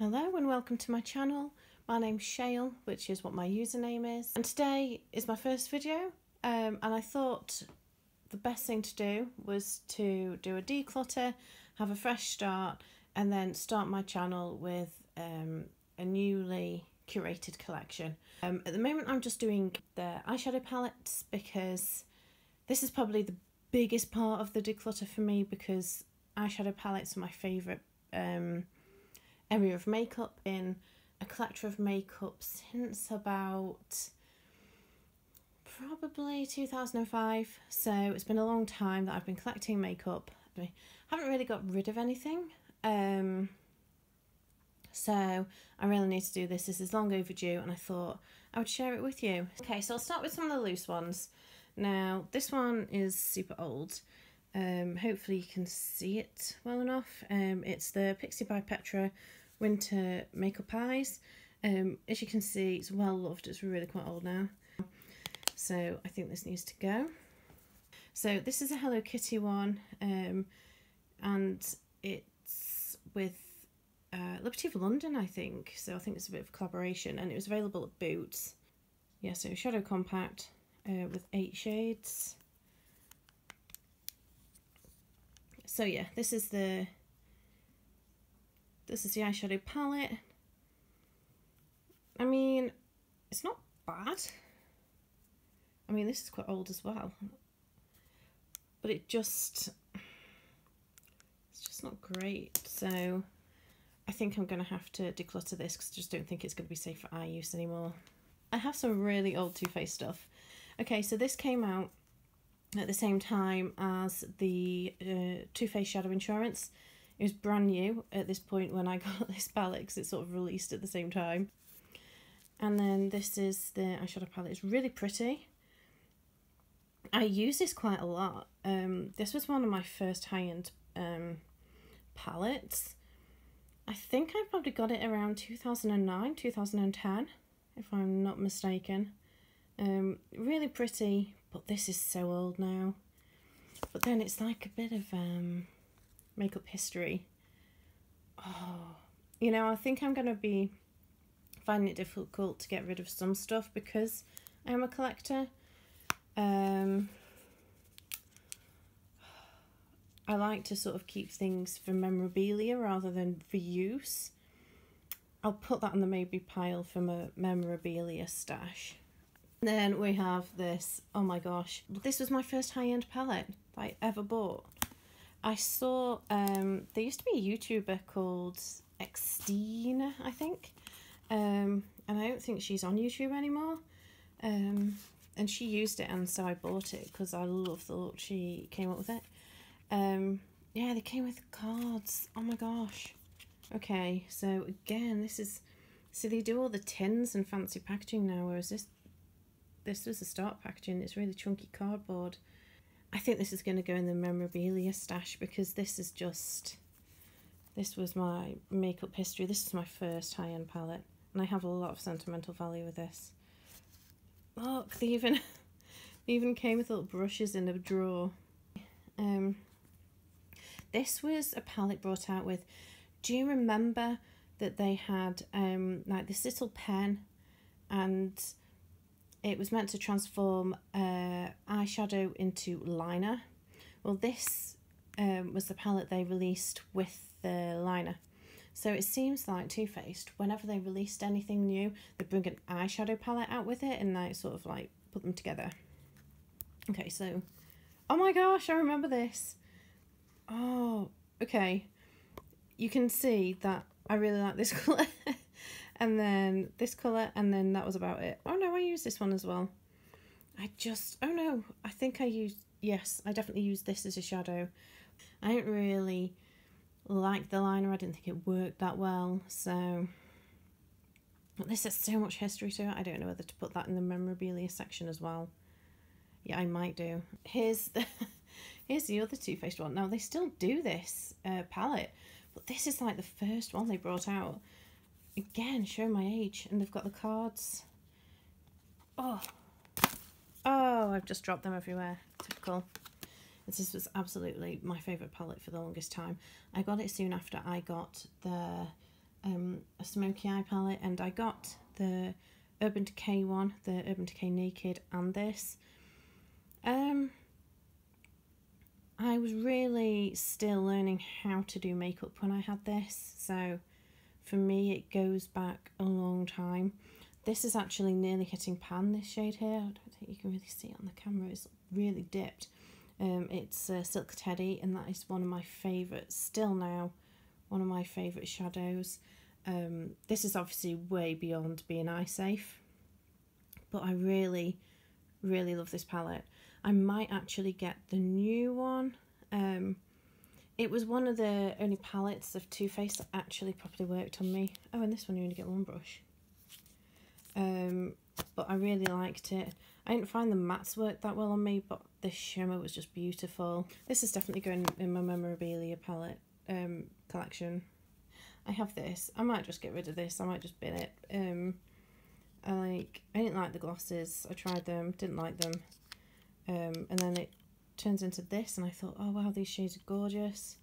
Hello and welcome to my channel. My name's Sjeel, which is what my username is. And today is my first video um, and I thought the best thing to do was to do a declutter, have a fresh start and then start my channel with um, a newly curated collection. Um, at the moment I'm just doing the eyeshadow palettes because this is probably the biggest part of the declutter for me because eyeshadow palettes are my favourite um, area of makeup in a collector of makeup since about probably 2005 so it's been a long time that I've been collecting makeup. I haven't really got rid of anything um so I really need to do this. This is long overdue and I thought I would share it with you. Okay so I'll start with some of the loose ones. Now this one is super old. Um hopefully you can see it well enough. Um it's the Pixi by Petra winter makeup eyes. Um, as you can see, it's well loved. It's really quite old now. So I think this needs to go. So this is a Hello Kitty one, um, and it's with uh, Liberty of London, I think. So I think it's a bit of a collaboration, and it was available at Boots. Yeah, so Shadow Compact uh, with eight shades. So yeah, this is the this is the eyeshadow palette. I mean, it's not bad. I mean, this is quite old as well. But it just, it's just not great. So I think I'm going to have to declutter this because I just don't think it's going to be safe for eye use anymore. I have some really old Too Faced stuff. Okay, so this came out at the same time as the uh, Too Faced Shadow Insurance. It was brand new at this point when I got this palette because it sort of released at the same time. And then this is the eyeshadow palette. It's really pretty. I use this quite a lot. Um, this was one of my first high-end um, palettes. I think I probably got it around 2009, 2010, if I'm not mistaken. Um, really pretty, but this is so old now. But then it's like a bit of um, makeup history. Oh, you know, I think I'm going to be finding it difficult to get rid of some stuff because I am a collector. Um, I like to sort of keep things for memorabilia rather than for use. I'll put that on the maybe pile from a memorabilia stash. Then we have this, oh my gosh, this was my first high-end palette that I ever bought. I saw um, there used to be a YouTuber called Xtine, I think, um, and I don't think she's on YouTube anymore. Um, and she used it, and so I bought it because I love the look she came up with it. Um, yeah, they came with cards. Oh my gosh. Okay, so again, this is so they do all the tins and fancy packaging now, whereas this this was the start packaging. It's really chunky cardboard. I think this is going to go in the memorabilia stash because this is just, this was my makeup history. This is my first high-end palette and I have a lot of sentimental value with this. Look, they even, they even came with little brushes in a drawer. Um, this was a palette brought out with, do you remember that they had um, like this little pen and it was meant to transform uh, eyeshadow into liner. Well, this um, was the palette they released with the liner. So it seems like Too Faced, whenever they released anything new, they bring an eyeshadow palette out with it and they sort of like put them together. Okay, so, oh my gosh, I remember this. Oh, okay. You can see that I really like this colour and then this colour, and then that was about it. Oh no, I used this one as well. I just, oh no, I think I used, yes, I definitely used this as a shadow. I didn't really like the liner, I didn't think it worked that well, so this has so much history to it, I don't know whether to put that in the memorabilia section as well. Yeah, I might do. Here's the, here's the other Too Faced one. Now, they still do this uh, palette, but this is like the first one they brought out again show my age. And they've got the cards. Oh. Oh I've just dropped them everywhere. Typical. This was absolutely my favourite palette for the longest time. I got it soon after I got the um, a smoky eye palette and I got the Urban Decay one, the Urban Decay Naked and this. Um, I was really still learning how to do makeup when I had this, so for me it goes back a long time. This is actually nearly hitting pan, this shade here. I don't think you can really see it on the camera, it's really dipped. Um, it's uh, Silk Teddy and that is one of my favourites still now, one of my favourite shadows. Um, this is obviously way beyond being eye safe, but I really, really love this palette. I might actually get the new one. Um, it was one of the only palettes of Too Faced that actually properly worked on me. Oh, and this one you only get one brush. Um, but I really liked it. I didn't find the mattes worked that well on me, but the shimmer was just beautiful. This is definitely going in my memorabilia palette um, collection. I have this. I might just get rid of this. I might just bin it. Um, I like. I didn't like the glosses. I tried them. Didn't like them. Um, and then it turns into this, and I thought, oh wow, these shades are gorgeous.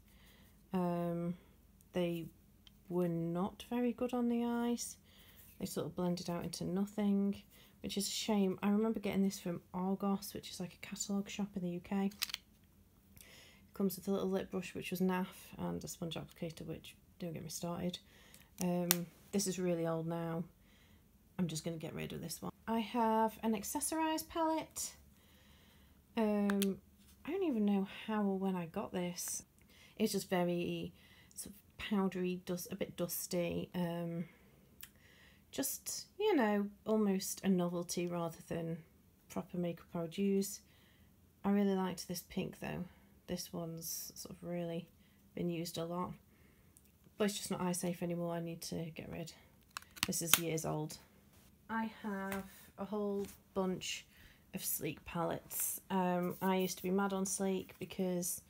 Um, they were not very good on the eyes. They sort of blended out into nothing, which is a shame. I remember getting this from Argos, which is like a catalogue shop in the UK. It comes with a little lip brush, which was naff, and a sponge applicator, which don't get me started. Um, this is really old now. I'm just going to get rid of this one. I have an accessorised palette. Um, I don't even know how or when I got this. It's just very sort of powdery, dust, a bit dusty. Um, just, you know, almost a novelty rather than proper makeup I would use. I really liked this pink though. This one's sort of really been used a lot. But it's just not eye safe anymore. I need to get rid. This is years old. I have a whole bunch of Sleek palettes. Um, I used to be mad on Sleek because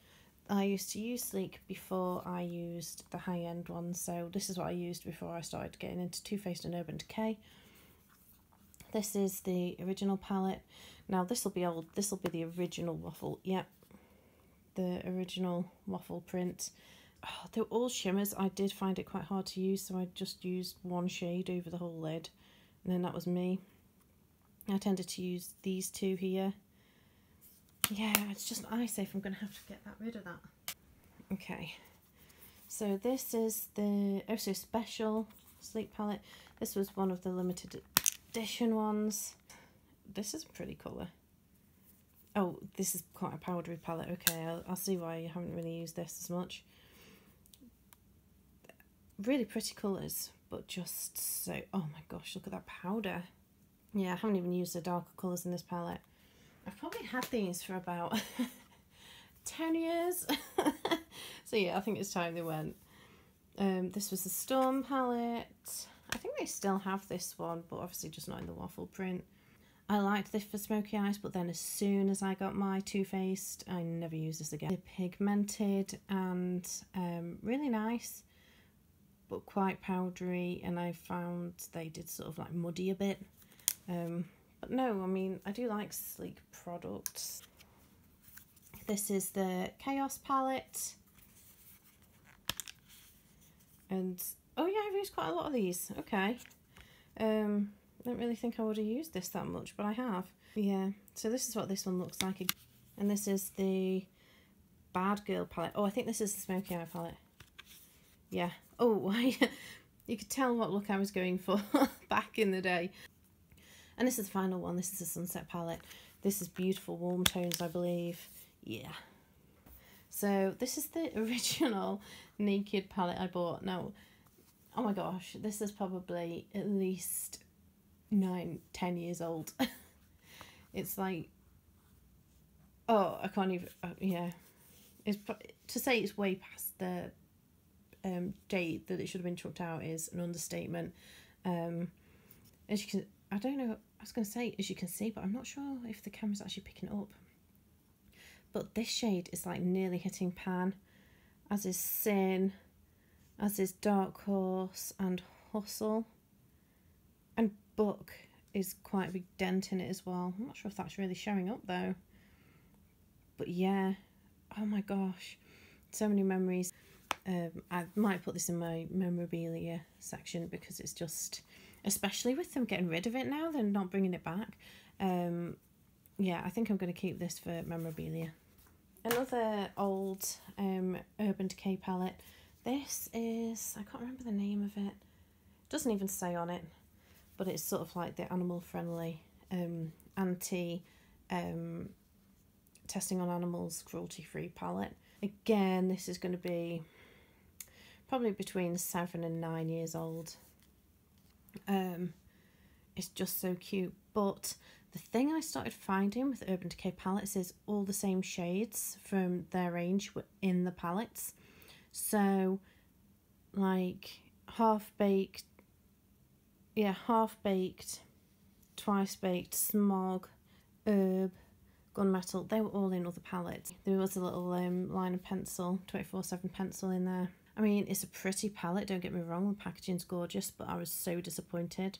I used to use Sleek before I used the high-end ones. So this is what I used before I started getting into Too Faced and Urban Decay. This is the original palette. Now this will be old. This will be the original waffle. Yep, the original waffle print oh, they're all shimmers. I did find it quite hard to use, so I just used one shade over the whole lid, and then that was me. I tended to use these two here. Yeah, it's just eye safe. I'm going to have to get that rid of that. Okay, so this is the oh so special Sleek palette. This was one of the limited edition ones. This is a pretty colour. Oh, this is quite a powdery palette. Okay, I'll, I'll see why you haven't really used this as much really pretty colours, but just so, oh my gosh, look at that powder. Yeah, I haven't even used the darker colours in this palette. I've probably had these for about 10 years. so yeah, I think it's time they went. Um, this was the Storm palette. I think they still have this one, but obviously just not in the waffle print. I liked this for smoky eyes, but then as soon as I got my Too Faced, I never used this again. They're pigmented and um, really nice but quite powdery and I found they did sort of like muddy a bit. Um, but no, I mean, I do like sleek products. This is the Chaos palette. And, oh yeah, I've used quite a lot of these. Okay. Um, I don't really think I would have used this that much, but I have. Yeah, so this is what this one looks like. And this is the Bad Girl palette. Oh, I think this is the Smoky Eye palette. Yeah, Oh, you could tell what look I was going for back in the day. And this is the final one. This is the Sunset palette. This is beautiful warm tones, I believe. Yeah. So this is the original Naked palette I bought. Now, oh my gosh, this is probably at least nine, ten years old. it's like, oh, I can't even, uh, yeah. It's to say it's way past the um, date that it should have been chucked out is an understatement. Um, as you can, I don't know. I was going to say as you can see, but I'm not sure if the camera's actually picking up. But this shade is like nearly hitting pan, as is Sin, as is Dark Horse and Hustle, and Buck is quite a big dent in it as well. I'm not sure if that's really showing up though. But yeah, oh my gosh, so many memories. Um, I might put this in my memorabilia section because it's just, especially with them getting rid of it now, they're not bringing it back. Um, yeah, I think I'm going to keep this for memorabilia. Another old um, Urban Decay palette. This is, I can't remember the name of it. Doesn't even say on it, but it's sort of like the animal friendly, um, anti um, testing on animals, cruelty free palette. Again, this is going to be probably between seven and nine years old. Um, it's just so cute, but the thing I started finding with Urban Decay palettes is all the same shades from their range in the palettes. So, like half baked, yeah, half baked, twice baked, smog, herb, gunmetal, they were all in other palettes. There was a little um, line of pencil, 24-7 pencil in there. I mean, it's a pretty palette, don't get me wrong, the packaging's gorgeous, but I was so disappointed.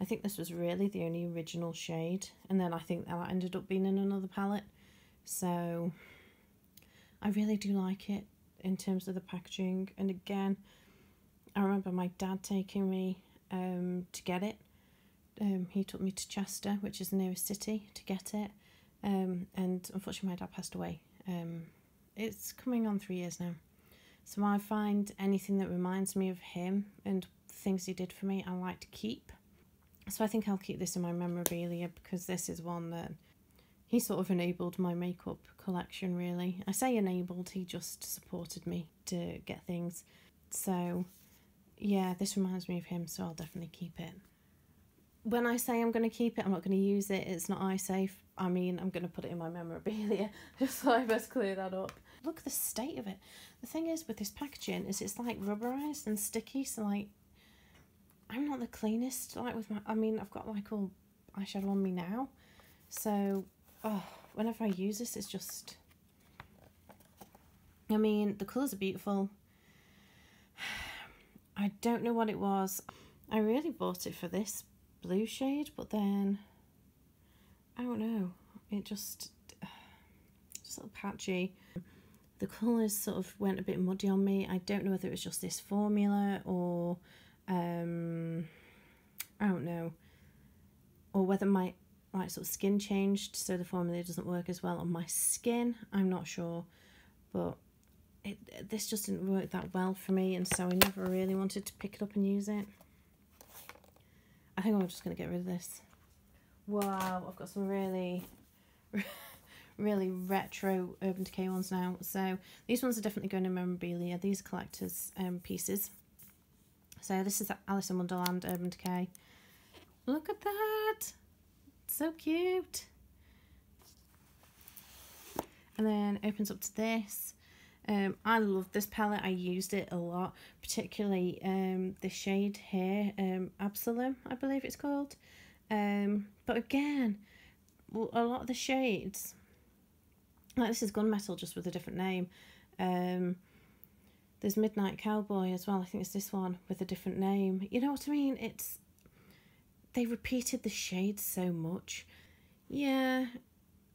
I think this was really the only original shade. And then I think that ended up being in another palette. So I really do like it in terms of the packaging. And again, I remember my dad taking me um, to get it. Um, he took me to Chester, which is the nearest city, to get it. Um, and unfortunately, my dad passed away. Um, it's coming on three years now. So I find anything that reminds me of him and things he did for me, I like to keep. So I think I'll keep this in my memorabilia because this is one that he sort of enabled my makeup collection really. I say enabled, he just supported me to get things. So yeah, this reminds me of him, so I'll definitely keep it. When I say I'm going to keep it, I'm not going to use it. It's not eye safe. I mean, I'm going to put it in my memorabilia. Just so I best clear that up. Look at the state of it. The thing is with this packaging is it's like rubberized and sticky. So like I'm not the cleanest, like with my, I mean, I've got like all eyeshadow on me now. So, oh, whenever I use this, it's just, I mean, the colours are beautiful. I don't know what it was. I really bought it for this blue shade, but then, I don't know, it just, just a little patchy. The colours sort of went a bit muddy on me. I don't know whether it was just this formula or um, I don't know, or whether my like sort of skin changed so the formula doesn't work as well on my skin. I'm not sure, but it this just didn't work that well for me, and so I never really wanted to pick it up and use it. I think I'm just gonna get rid of this. Wow, I've got some really. really retro Urban Decay ones now. So these ones are definitely going to memorabilia. These collectors um, pieces. So this is Alice in Wonderland Urban Decay. Look at that! So cute! And then opens up to this. Um, I love this palette. I used it a lot, particularly um, the shade here, um, Absolem, I believe it's called. Um, but again, a lot of the shades, like this is Gunmetal just with a different name. Um, there's Midnight Cowboy as well. I think it's this one with a different name. You know what I mean? It's they repeated the shades so much. Yeah,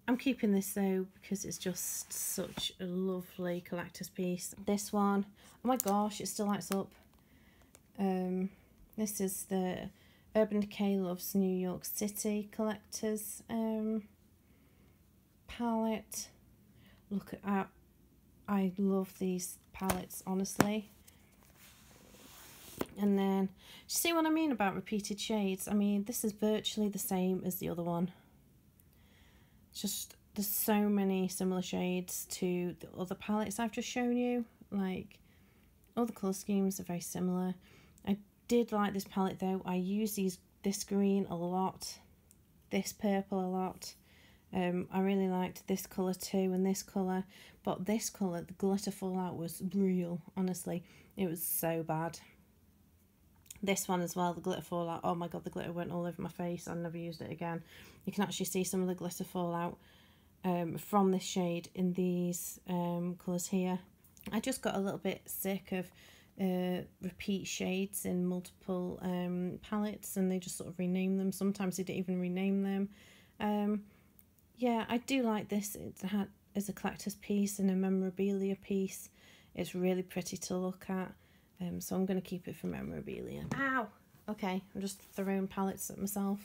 I'm keeping this though because it's just such a lovely collector's piece. This one, oh my gosh, it still lights up. Um, this is the Urban Decay Loves New York City collector's um, palette. Look at that. I love these palettes, honestly. And then, see what I mean about repeated shades? I mean, this is virtually the same as the other one. just, there's so many similar shades to the other palettes I've just shown you. Like, all the colour schemes are very similar. I did like this palette though. I use these this green a lot, this purple a lot, um, I really liked this colour too and this colour, but this colour, the glitter fallout was real, honestly. It was so bad. This one as well, the glitter fallout, oh my god, the glitter went all over my face. I never used it again. You can actually see some of the glitter fallout um, from this shade in these um, colours here. I just got a little bit sick of uh, repeat shades in multiple um, palettes and they just sort of rename them. Sometimes they don't even rename them. Um, yeah, I do like this. It's had as a collector's piece and a memorabilia piece. It's really pretty to look at. Um, so I'm going to keep it for memorabilia. Ow! Okay, I'm just throwing palettes at myself.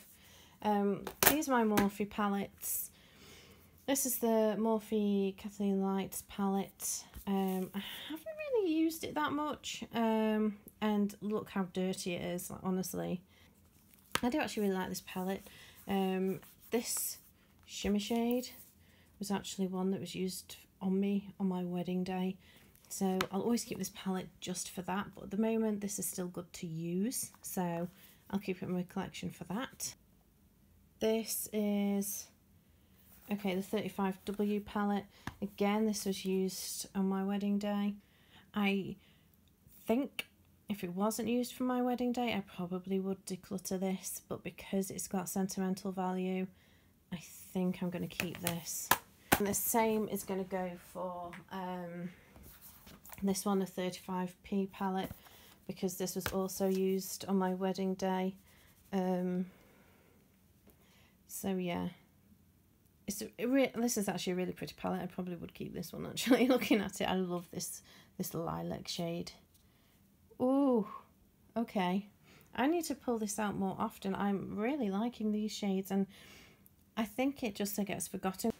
Um, these are my Morphe palettes. This is the Morphe Kathleen Lights palette. Um, I haven't really used it that much. Um, and look how dirty it is, like, honestly. I do actually really like this palette. Um, this shimmer shade was actually one that was used on me on my wedding day. So I'll always keep this palette just for that. But at the moment, this is still good to use. So I'll keep it in my collection for that. This is, okay, the 35W palette. Again, this was used on my wedding day. I think if it wasn't used for my wedding day, I probably would declutter this. But because it's got sentimental value, I think I'm going to keep this. And the same is going to go for um, this one, a 35p palette, because this was also used on my wedding day. Um, so yeah, it's a, this is actually a really pretty palette. I probably would keep this one actually. Looking at it, I love this this lilac shade. Oh, okay. I need to pull this out more often. I'm really liking these shades and I think it just gets forgotten.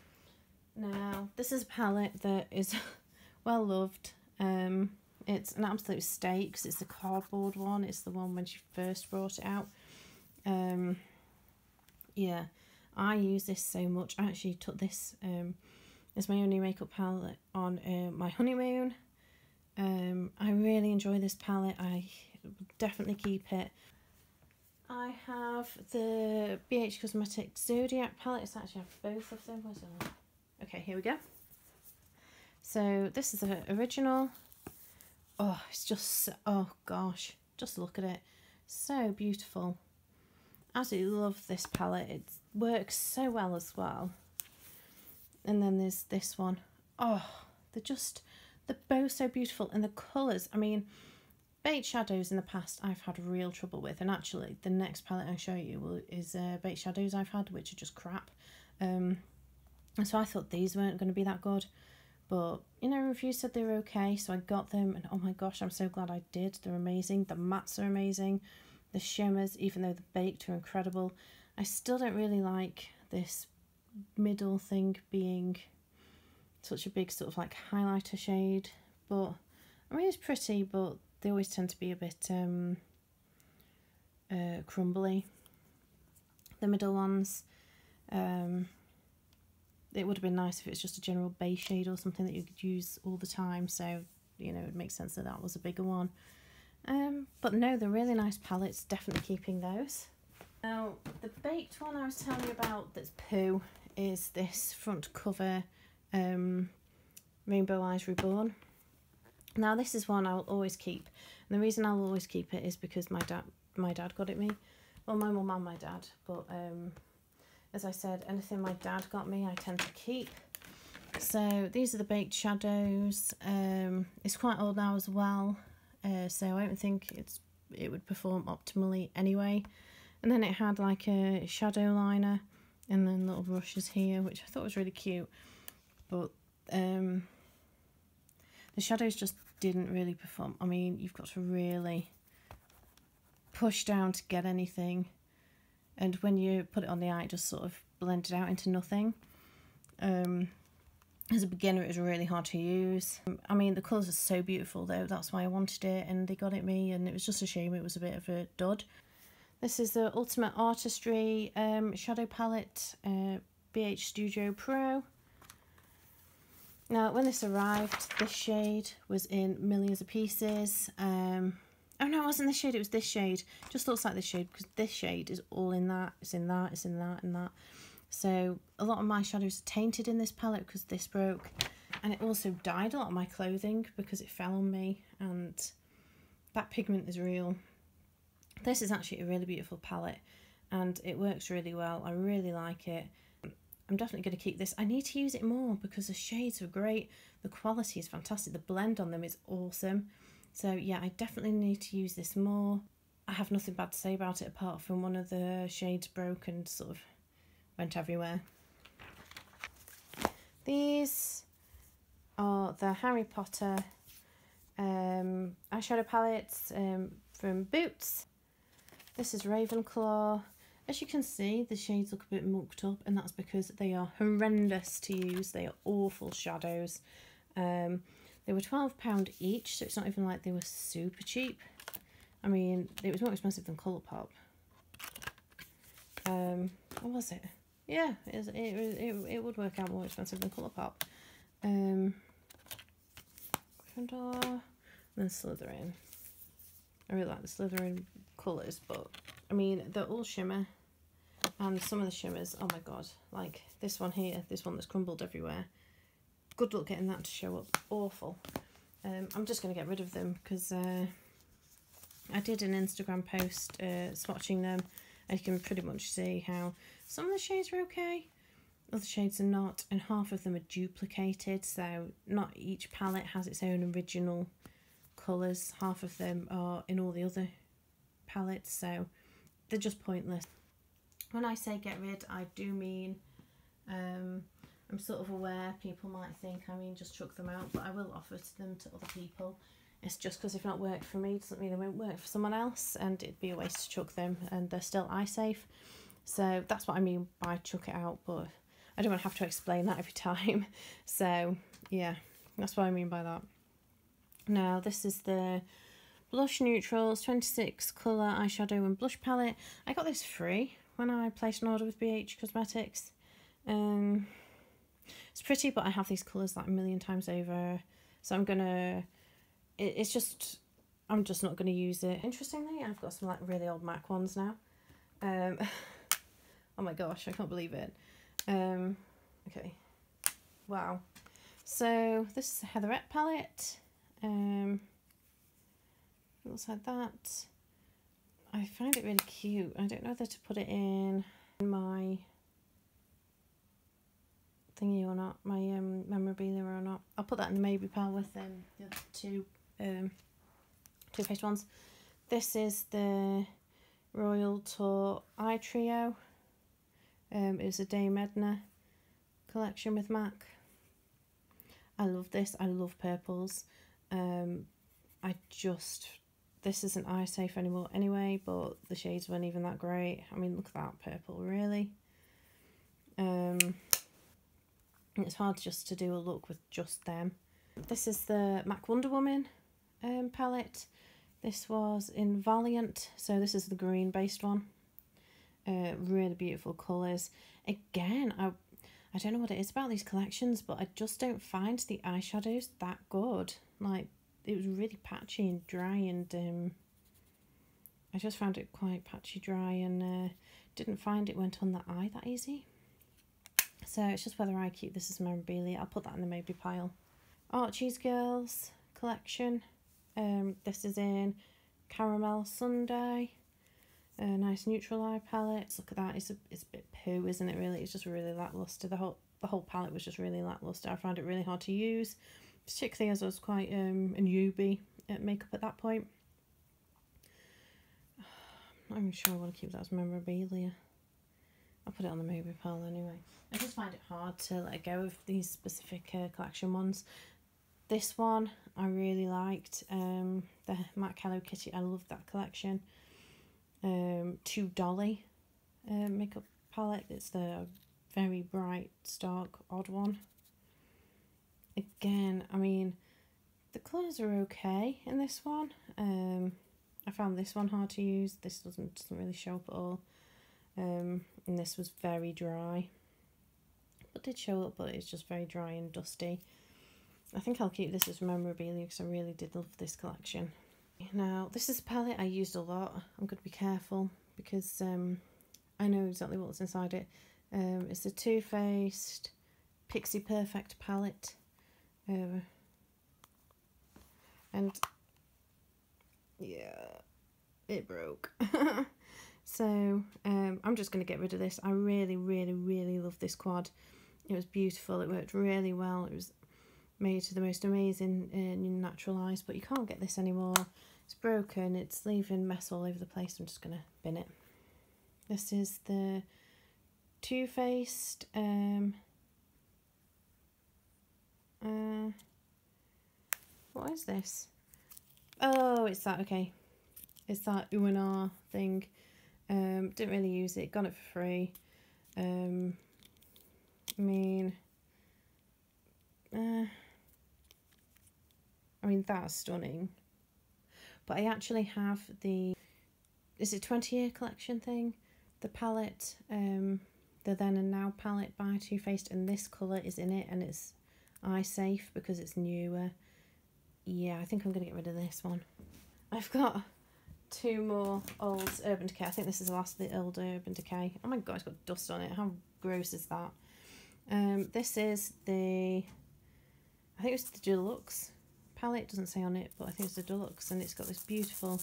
Now, this is a palette that is well loved. Um, it's an absolute stay because it's the cardboard one. It's the one when she first brought it out. Um, yeah, I use this so much. I actually took this um, as my only makeup palette on uh, my honeymoon. Um, I really enjoy this palette. I definitely keep it. I have the BH Cosmetics Zodiac palette. It's actually have both of them. Okay, here we go. So this is the original. Oh, it's just, oh gosh, just look at it. So beautiful. Absolutely love this palette. It works so well as well. And then there's this one. Oh, they're just, they're both so beautiful. And the colours, I mean, Baked Shadows in the past I've had real trouble with. And actually, the next palette I'll show you will, is uh, Baked Shadows I've had, which are just crap. Um, and so I thought these weren't going to be that good. But, you know, reviews said they were okay, so I got them. And oh my gosh, I'm so glad I did. They're amazing. The mattes are amazing. The shimmers, even though the baked are incredible, I still don't really like this middle thing being such a big sort of like highlighter shade. But I mean, it's pretty, but they always tend to be a bit um, uh, crumbly. The middle ones, um, it would have been nice if it was just a general base shade or something that you could use all the time. So, you know, it makes sense that that was a bigger one. Um, but no, they're really nice palettes, definitely keeping those. Now, the baked one I was telling you about that's poo is this front cover um, Rainbow Eyes Reborn. Now, this is one I'll always keep. And the reason I'll always keep it is because my dad my dad got it me. Well, my mum and my dad. But um, as I said, anything my dad got me, I tend to keep. So these are the baked shadows. Um, it's quite old now as well uh, so I don't think it's it would perform optimally anyway. And then it had like a shadow liner and then little brushes here, which I thought was really cute. But um, the shadows just didn't really perform. I mean, you've got to really push down to get anything. And when you put it on the eye, it just sort of blended out into nothing. Um, as a beginner it was really hard to use i mean the colours are so beautiful though that's why i wanted it and they got it me and it was just a shame it was a bit of a dud this is the ultimate artistry um, shadow palette uh, bh studio pro now when this arrived this shade was in millions of pieces um, oh no it wasn't this shade it was this shade just looks like this shade because this shade is all in that it's in that it's in that and that so a lot of my shadows are tainted in this palette because this broke. And it also dyed a lot of my clothing because it fell on me and that pigment is real. This is actually a really beautiful palette and it works really well. I really like it. I'm definitely going to keep this. I need to use it more because the shades are great. The quality is fantastic. The blend on them is awesome. So yeah, I definitely need to use this more. I have nothing bad to say about it apart from one of the shades broke and sort of went everywhere. These are the Harry Potter um, eyeshadow palettes um, from Boots. This is Ravenclaw. As you can see, the shades look a bit mucked up and that's because they are horrendous to use. They are awful shadows. Um, they were £12 each, so it's not even like they were super cheap. I mean, it was more expensive than Colourpop. Um, what was it? Yeah, it, it, it, it would work out more expensive than Colourpop. Um, Gryffindor, and then Slytherin. I really like the Slytherin colours, but I mean, they're all shimmer. And some of the shimmers, oh my god, like this one here, this one that's crumbled everywhere. Good luck getting that to show up. Awful. Um, I'm just going to get rid of them because uh, I did an Instagram post uh, swatching them. And you can pretty much see how some of the shades are okay, other shades are not, and half of them are duplicated. So not each palette has its own original colours. Half of them are in all the other palettes, so they're just pointless. When I say get rid, I do mean um, I'm sort of aware people might think I mean just chuck them out, but I will offer to them to other people. It's just because if not worked for me doesn't mean they won't work for someone else, and it'd be a waste to chuck them, and they're still eye safe. So that's what I mean by chuck it out, but I don't want to have to explain that every time. So yeah, that's what I mean by that. Now this is the Blush Neutrals 26 colour eyeshadow and blush palette. I got this free when I placed an order with BH Cosmetics. Um, it's pretty, but I have these colours like a million times over. So I'm gonna, it, it's just, I'm just not gonna use it. Interestingly, I've got some like really old MAC ones now. Um, oh my gosh, I can't believe it. Um, okay, wow. So this is a Heatherette palette. Um, looks like that. I find it really cute. I don't know whether to put it in my thingy or not, my um, memorabilia or not. I'll put that in the maybe pile with um, the two um, Too Faced ones. This is the Royal Tour Eye Trio. Um, it was a Dame Edna collection with MAC. I love this. I love purples. Um, I just this isn't eye safe anymore anyway, but the shades weren't even that great. I mean, look at that purple, really. Um, it's hard just to do a look with just them. This is the MAC Wonder Woman um, palette. This was in Valiant, so this is the green based one. Uh, really beautiful colours. Again, I I don't know what it is about these collections, but I just don't find the eyeshadows that good. Like, it was really patchy and dry and um, I just found it quite patchy dry and uh, didn't find it went on the eye that easy. So it's just whether I keep this as memorabilia. I'll put that in the maybe pile. Archie's Girls collection. Um, this is in Caramel Sunday. A nice neutral eye palette. Look at that. It's a, it's a bit poo, isn't it, really? It's just really lackluster. The whole, the whole palette was just really lackluster. I found it really hard to use particularly as I was quite um, a newbie at makeup at that point. I'm not even sure I want to keep that as memorabilia. I'll put it on the movie pile anyway. I just find it hard to let go of these specific uh, collection ones. This one I really liked. Um, the MAC Hello Kitty. I love that collection. Um, Too Dolly uh, makeup palette. It's the very bright, stark, odd one again, I mean, the colours are okay in this one. Um, I found this one hard to use. This doesn't doesn't really show up at all. Um, and this was very dry. But did show up, but it's just very dry and dusty. I think I'll keep this as memorabilia because I really did love this collection. Now, this is a palette I used a lot. I'm going to be careful because um, I know exactly what's inside it. Um, it's a Too Faced Pixie Perfect palette. Um, and yeah, it broke. so um, I'm just going to get rid of this. I really, really, really love this quad. It was beautiful. It worked really well. It was made to the most amazing uh, natural eyes, but you can't get this anymore. It's broken. It's leaving mess all over the place. I'm just going to bin it. This is the Too Faced um, uh, what is this? Oh, it's that, okay. It's that UNR thing. Um, didn't really use it, got it for free. Um, I mean, uh, I mean, that's stunning. But I actually have the, is it 20 year collection thing? The palette, um, the Then and Now palette by Too Faced, and this colour is in it, and it's eye safe because it's newer. Yeah, I think I'm going to get rid of this one. I've got two more old Urban Decay. I think this is the last of the old Urban Decay. Oh my god, it's got dust on it. How gross is that? Um, this is the, I think it's the Deluxe palette. Doesn't say on it, but I think it's the Deluxe. And it's got this beautiful,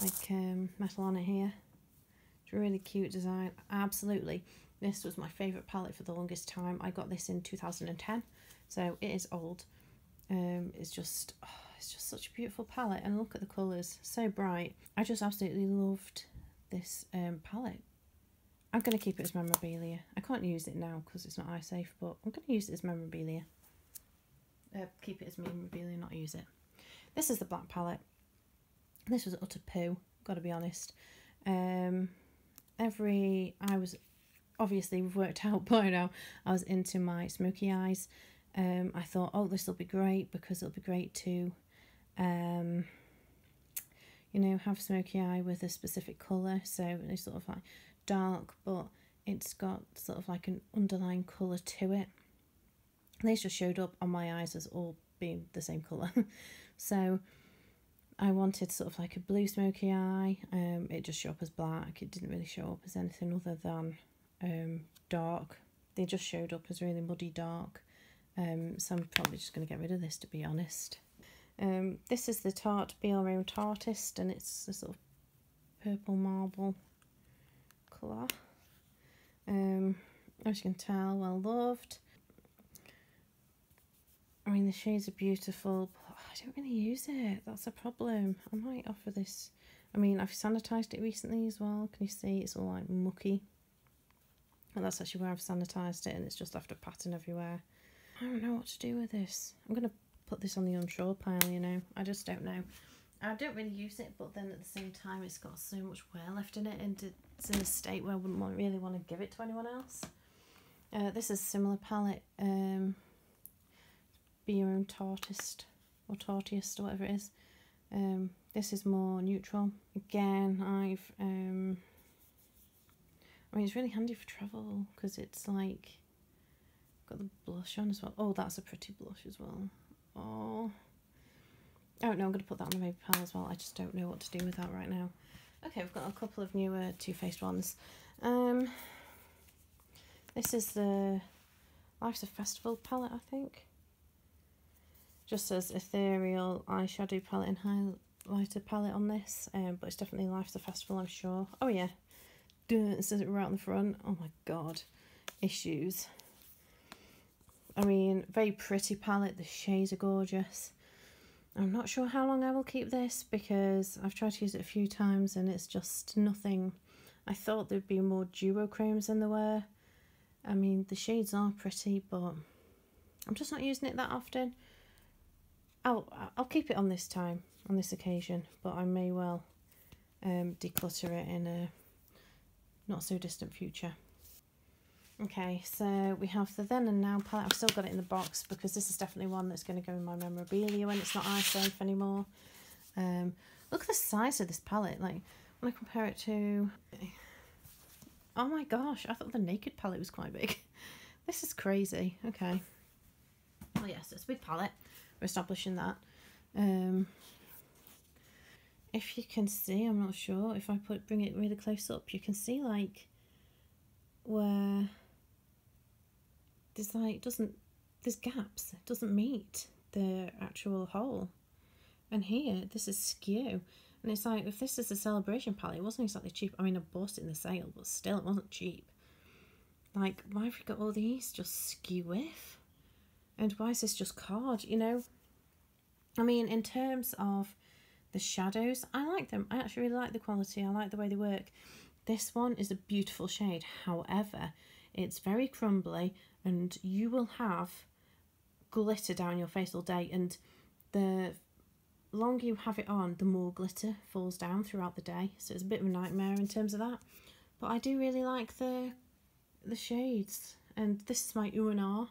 like, um, metal on it here. It's a really cute design. Absolutely. This was my favourite palette for the longest time. I got this in 2010, so it is old. Um, it's just, oh, it's just such a beautiful palette. And look at the colours, so bright. I just absolutely loved this um, palette. I'm going to keep it as memorabilia. I can't use it now because it's not eye safe, but I'm going to use it as memorabilia. Uh, keep it as memorabilia, not use it. This is the black palette. This was utter poo, got to be honest. Um, every, I was, obviously we've worked out by now, I was into my smoky eyes. Um, I thought, oh, this will be great because it'll be great to, um, you know, have smoky eye with a specific colour. So it's sort of like dark, but it's got sort of like an underlying colour to it. These just showed up on my eyes as all being the same colour. so I wanted sort of like a blue smoky eye. Um, it just showed up as black. It didn't really show up as anything other than um, dark. They just showed up as really muddy dark. Um, so I'm probably just going to get rid of this to be honest. Um, this is the Tarte Own Tartist and it's a sort of purple marble colour. Um, as you can tell, well loved. I mean, the shades are beautiful, but I don't really use it. That's a problem. I might offer this. I mean, I've sanitised it recently as well. Can you see? It's all like mucky. And that's actually where I've sanitised it and it's just left a pattern everywhere. I don't know what to do with this. I'm going to put this on the unsure pile, you know. I just don't know. I don't really use it, but then at the same time, it's got so much wear left in it, and it's in a state where I wouldn't want, really want to give it to anyone else. Uh, this is a similar palette. Um, be your own tortist or tortiest or whatever it is. Um, this is more neutral. Again, I've um, I mean, it's really handy for travel because it's like got the blush on as well. Oh, that's a pretty blush as well. Oh. Oh no, I'm going to put that on the Maybe Pal as well. I just don't know what to do with that right now. Okay, we've got a couple of newer Too Faced ones. Um, this is the Life's a Festival palette, I think. Just says ethereal eyeshadow palette and highlighter palette on this, um, but it's definitely Life's a Festival, I'm sure. Oh yeah, Duh, it says it right on the front. Oh my god, issues. I mean, very pretty palette. The shades are gorgeous. I'm not sure how long I will keep this because I've tried to use it a few times and it's just nothing. I thought there'd be more duochromes than there were. I mean, the shades are pretty, but I'm just not using it that often. I'll I'll keep it on this time, on this occasion, but I may well um, declutter it in a not so distant future. Okay, so we have the Then and Now palette. I've still got it in the box because this is definitely one that's going to go in my memorabilia when it's not eye safe anymore. Um, look at the size of this palette. Like, when I compare it to... Oh my gosh, I thought the Naked palette was quite big. this is crazy. Okay. Oh yes, it's a big palette. We're establishing that. Um, if you can see, I'm not sure, if I put bring it really close up, you can see like where there's like doesn't there's gaps it doesn't meet the actual hole and here this is skew. And it's like if this is a celebration palette it wasn't exactly cheap. I mean i bought it in the sale but still it wasn't cheap. Like why have we got all these just skew with? And why is this just card you know? I mean in terms of the shadows i like them. I actually really like the quality. I like the way they work. This one is a beautiful shade. However it's very crumbly and you will have glitter down your face all day and the longer you have it on, the more glitter falls down throughout the day. So it's a bit of a nightmare in terms of that. But I do really like the the shades. And this is my UNR,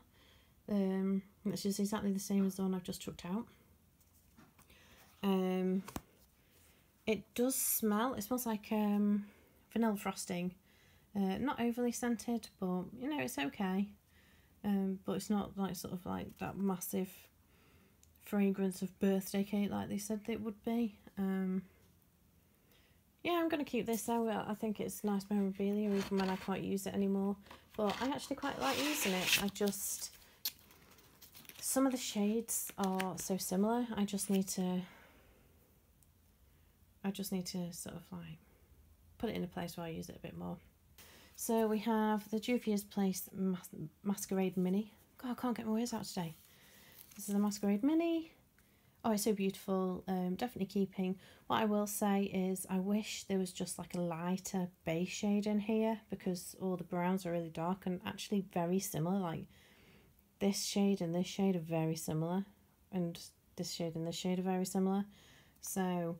um, which is exactly the same as the one I've just chucked out. Um, it does smell, it smells like um, vanilla frosting. Uh, not overly scented, but you know, it's okay. Um, but it's not like sort of like that massive fragrance of birthday cake like they said it would be. Um, yeah, I'm going to keep this though. I think it's nice memorabilia even when I can't use it anymore. But I actually quite like using it. I just... Some of the shades are so similar. I just need to... I just need to sort of like put it in a place where I use it a bit more. So we have the Juvia's Place Mas Masquerade Mini. God, I can't get my words out today. This is the Masquerade Mini. Oh, it's so beautiful. Um, definitely keeping. What I will say is I wish there was just like a lighter base shade in here because all the browns are really dark and actually very similar. Like this shade and this shade are very similar and this shade and this shade are very similar. So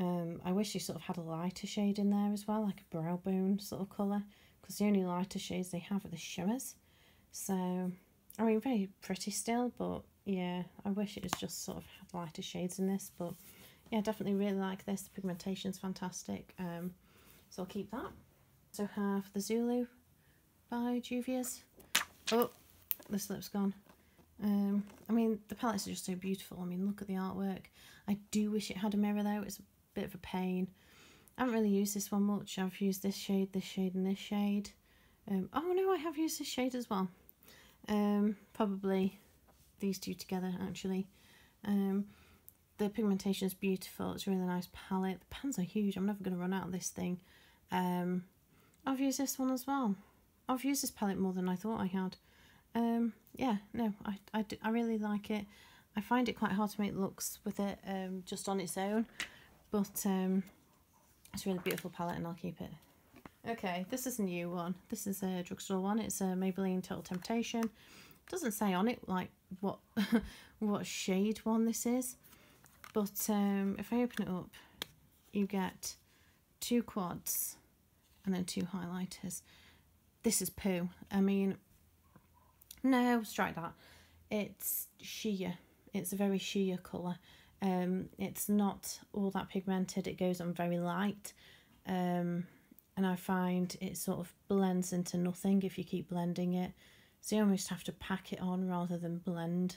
um, I wish you sort of had a lighter shade in there as well, like a brow bone sort of colour because the only lighter shades they have are the shimmers. So, I mean, very pretty still, but yeah, I wish it was just sort of had lighter shades in this, but yeah, I definitely really like this. The pigmentation's fantastic, um, so I'll keep that. So have the Zulu by Juvia's. Oh, the slip's gone. Um, I mean, the palettes are just so beautiful. I mean, look at the artwork. I do wish it had a mirror though. It's a bit of a pain. I haven't really used this one much. I've used this shade, this shade and this shade. Um, oh no, I have used this shade as well. Um, probably these two together actually. Um, the pigmentation is beautiful. It's a really nice palette. The pans are huge. I'm never going to run out of this thing. Um, I've used this one as well. I've used this palette more than I thought I had. Um, yeah, no, I, I, do, I really like it. I find it quite hard to make looks with it um, just on its own. But um, it's a really beautiful palette and I'll keep it. Okay, this is a new one. This is a drugstore one. It's a Maybelline Total Temptation. It doesn't say on it like what what shade one this is. But um, if I open it up, you get two quads and then two highlighters. This is poo. I mean, no, strike that. It's sheer. It's a very sheer colour. Um, it's not all that pigmented. It goes on very light. Um, and I find it sort of blends into nothing if you keep blending it. So you almost have to pack it on rather than blend.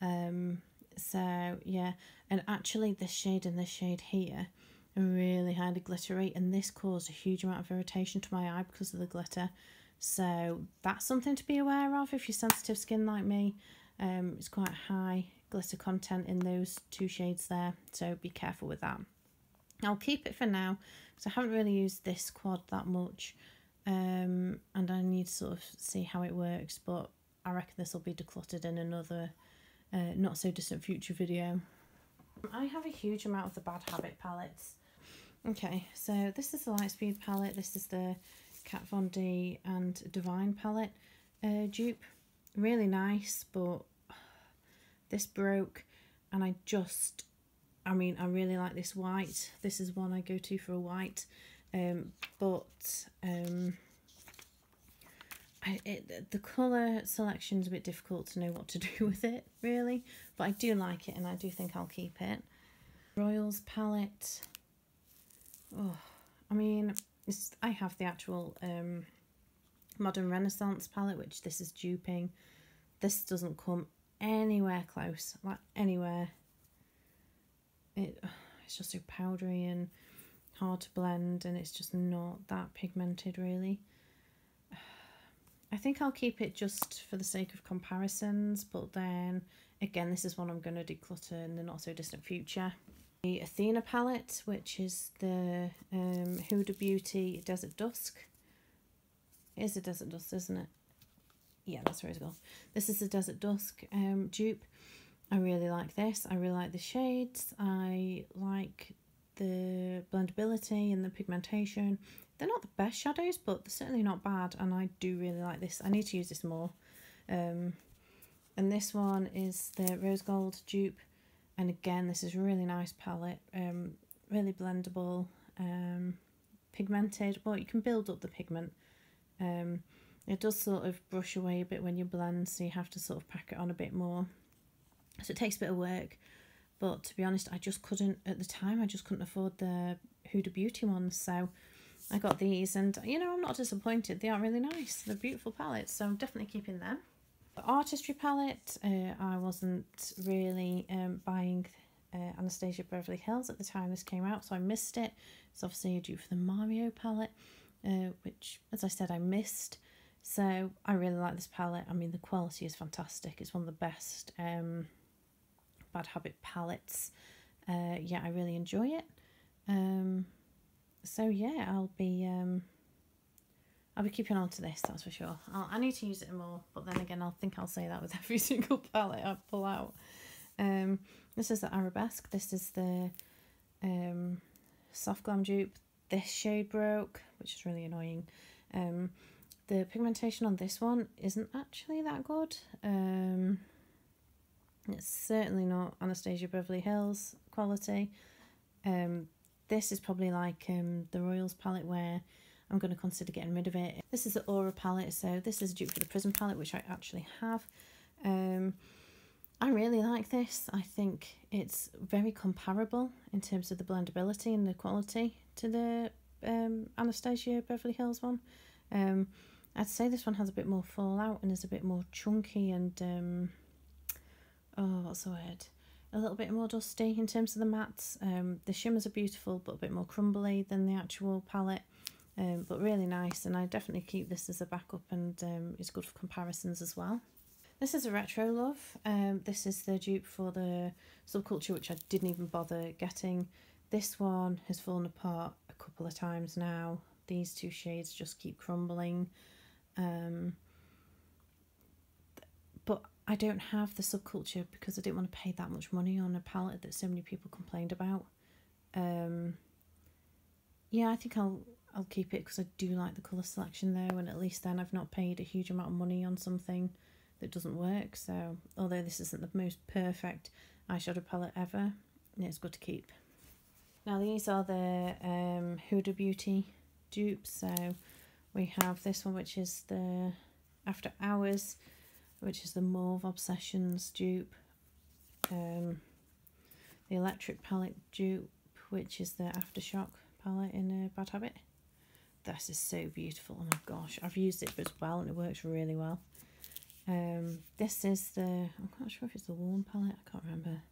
Um, so yeah, and actually this shade and this shade here are really highly glittery and this caused a huge amount of irritation to my eye because of the glitter. So that's something to be aware of if you're sensitive skin like me. Um, it's quite high glitter content in those two shades there, so be careful with that. I'll keep it for now because I haven't really used this quad that much um, and I need to sort of see how it works, but I reckon this will be decluttered in another uh, not so distant future video. I have a huge amount of the Bad Habit palettes. Okay, so this is the Lightspeed palette, this is the Kat Von D and Divine palette uh, dupe. Really nice, but this broke and I just, I mean, I really like this white. This is one I go to for a white, um, but um, I, it, the colour selection is a bit difficult to know what to do with it, really. But I do like it and I do think I'll keep it. Royals palette. Oh, I mean, I have the actual um, Modern Renaissance palette, which this is duping. This doesn't come anywhere close, like anywhere. It, it's just so powdery and hard to blend and it's just not that pigmented really. I think I'll keep it just for the sake of comparisons, but then again, this is one I'm going to declutter in the not so distant future. The Athena palette, which is the um, Huda Beauty Desert Dusk. It is a Desert Dusk, isn't it? Yeah, that's Rose Gold. This is the Desert Dusk um, dupe. I really like this. I really like the shades. I like the blendability and the pigmentation. They're not the best shadows, but they're certainly not bad. And I do really like this. I need to use this more. Um, and this one is the Rose Gold dupe. and again, this is a really nice palette, um, really blendable, um, pigmented. Well, you can build up the pigment. Um, it does sort of brush away a bit when you blend, so you have to sort of pack it on a bit more. So it takes a bit of work, but to be honest, I just couldn't, at the time, I just couldn't afford the Huda Beauty ones, so I got these, and you know, I'm not disappointed. They are really nice. They're beautiful palettes, so I'm definitely keeping them. The Artistry palette, uh, I wasn't really um, buying uh, Anastasia Beverly Hills at the time this came out, so I missed it. It's obviously due for the Mario palette, uh, which, as I said, I missed. So I really like this palette. I mean, the quality is fantastic. It's one of the best um, Bad Habit palettes. Uh, yeah, I really enjoy it. Um, so yeah, I'll be um, I'll be keeping on to this. That's for sure. I'll, I need to use it more, but then again, I'll think I'll say that with every single palette I pull out. Um, this is the Arabesque. This is the um, Soft Glam dupe. This shade broke, which is really annoying. Um, the pigmentation on this one isn't actually that good. Um, it's certainly not Anastasia Beverly Hills quality. Um, this is probably like um, the Royals palette where I'm going to consider getting rid of it. This is the Aura palette, so this is a dupe for the Prism palette, which I actually have. Um, I really like this. I think it's very comparable in terms of the blendability and the quality to the um, Anastasia Beverly Hills one. Um, I'd say this one has a bit more fallout and is a bit more chunky and, um, oh, what's the word? A little bit more dusty in terms of the mattes. Um, the shimmers are beautiful but a bit more crumbly than the actual palette. Um, but really nice and I definitely keep this as a backup and um, it's good for comparisons as well. This is a retro love. Um, this is the dupe for the subculture, which I didn't even bother getting. This one has fallen apart a couple of times now. These two shades just keep crumbling. Um, but I don't have the subculture because I didn't want to pay that much money on a palette that so many people complained about. Um, yeah, I think I'll I'll keep it because I do like the colour selection though, and at least then I've not paid a huge amount of money on something that doesn't work. So although this isn't the most perfect eyeshadow palette ever, it's good to keep. Now these are the um, Huda Beauty dupes. So we have this one which is the After Hours, which is the Mauve Obsessions dupe. Um, the Electric palette dupe, which is the Aftershock palette in a Bad Habit. This is so beautiful. Oh my gosh, I've used it as well and it works really well. Um, this is the, I'm not sure if it's the warm palette, I can't remember.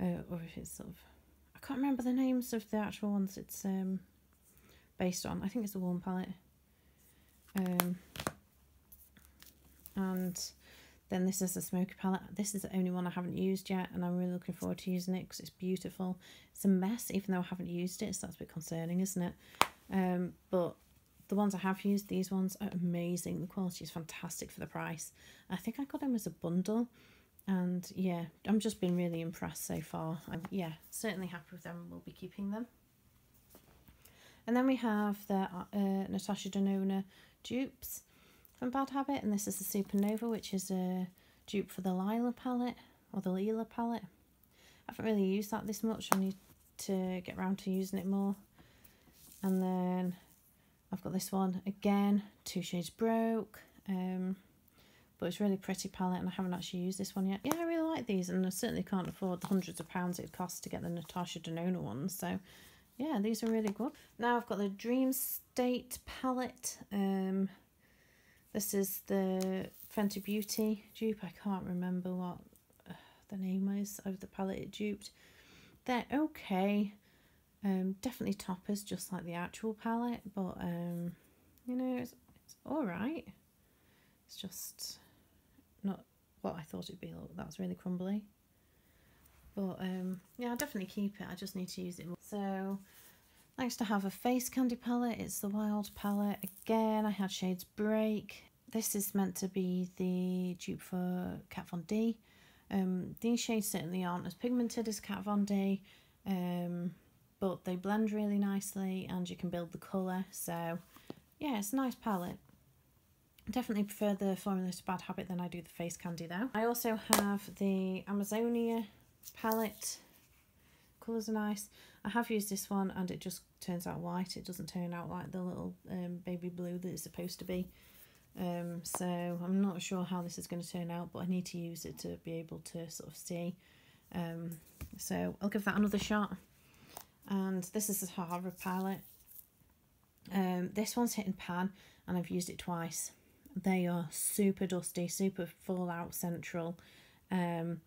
Uh, or if it's sort of, I can't remember the names of the actual ones it's um, based on. I think it's the warm palette. Um, and then this is the smoky palette. This is the only one I haven't used yet and I'm really looking forward to using it because it's beautiful. It's a mess even though I haven't used it, so that's a bit concerning, isn't it? Um, but the ones I have used, these ones are amazing. The quality is fantastic for the price. I think I got them as a bundle. And yeah, I'm just been really impressed so far. I'm, yeah, certainly happy with them. We'll be keeping them. And then we have the uh, Natasha Denona dupes from Bad Habit. And this is the Supernova, which is a dupe for the Lila palette or the Lila palette. I haven't really used that this much. I need to get around to using it more. And then I've got this one again, two shades broke. Um, but it's really pretty palette and I haven't actually used this one yet. Yeah, I really like these and I certainly can't afford the hundreds of pounds it costs to get the Natasha Denona ones. So yeah, these are really good. Now I've got the Dream State palette. Um, this is the Fenty Beauty dupe. I can't remember what uh, the name is of the palette it duped. They're okay. Um, definitely toppers, just like the actual palette, but um, you know, it's, it's all right. It's just not what I thought it'd be. Look, that's really crumbly. But um, yeah, I'll definitely keep it. I just need to use it more. So, next I have a face candy palette. It's the Wild palette. Again, I had shades Break. This is meant to be the dupe for Kat Von D. Um, these shades certainly aren't as pigmented as Kat Von D. Um, but they blend really nicely and you can build the colour so yeah it's a nice palette definitely prefer the formula to Bad Habit than I do the face candy though I also have the Amazonia palette. Colours are nice. I have used this one and it just turns out white. It doesn't turn out like the little um, baby blue that it's supposed to be. Um, so I'm not sure how this is going to turn out, but I need to use it to be able to sort of see. Um, so I'll give that another shot. And this is the Sahara palette. Um, this one's hitting pan and I've used it twice. They are super dusty, super fallout central. Um,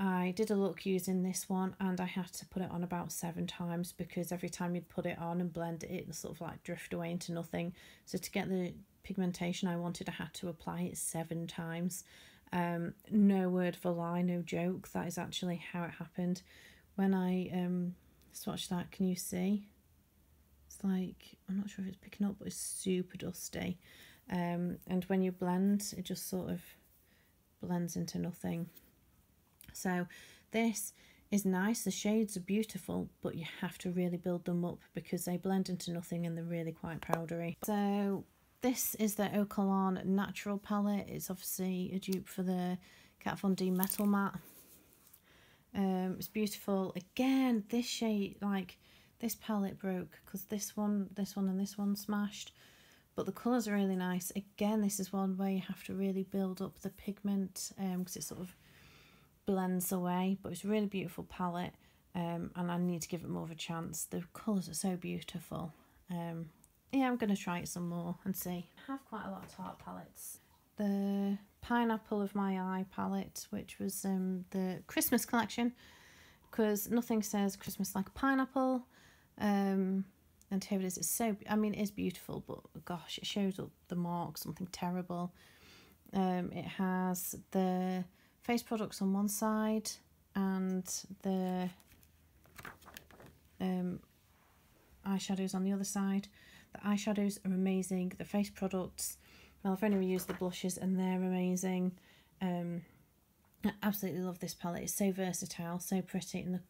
I did a look using this one and I had to put it on about seven times because every time you'd put it on and blend it, it sort of like drift away into nothing. So to get the pigmentation I wanted, I had to apply it seven times. Um, no word for lie, no joke. That is actually how it happened. When I um, swatched that, can you see? It's like, I'm not sure if it's picking up, but it's super dusty. Um, and when you blend, it just sort of blends into nothing. So this is nice. The shades are beautiful, but you have to really build them up because they blend into nothing and they're really quite powdery. So this is the Eau Natural palette. It's obviously a dupe for the Kat Von D Metal Matte. Um, it's beautiful. Again, this shade, like, this palette broke because this one, this one and this one smashed. But the colours are really nice. Again, this is one where you have to really build up the pigment because um, it sort of blends away, but it's a really beautiful palette um, and I need to give it more of a chance. The colours are so beautiful. Um, yeah, I'm going to try it some more and see. I have quite a lot of Tarte palettes. The Pineapple of My Eye palette, which was um, the Christmas collection, because nothing says Christmas like a pineapple. Um, and here it is. It's so, I mean, it is beautiful, but gosh, it shows up the mark, something terrible. Um, it has the face products on one side and the um, eyeshadows on the other side. The eyeshadows are amazing. The face products, well, I've only used the blushes and they're amazing. Um, I absolutely love this palette. It's so versatile, so pretty, and the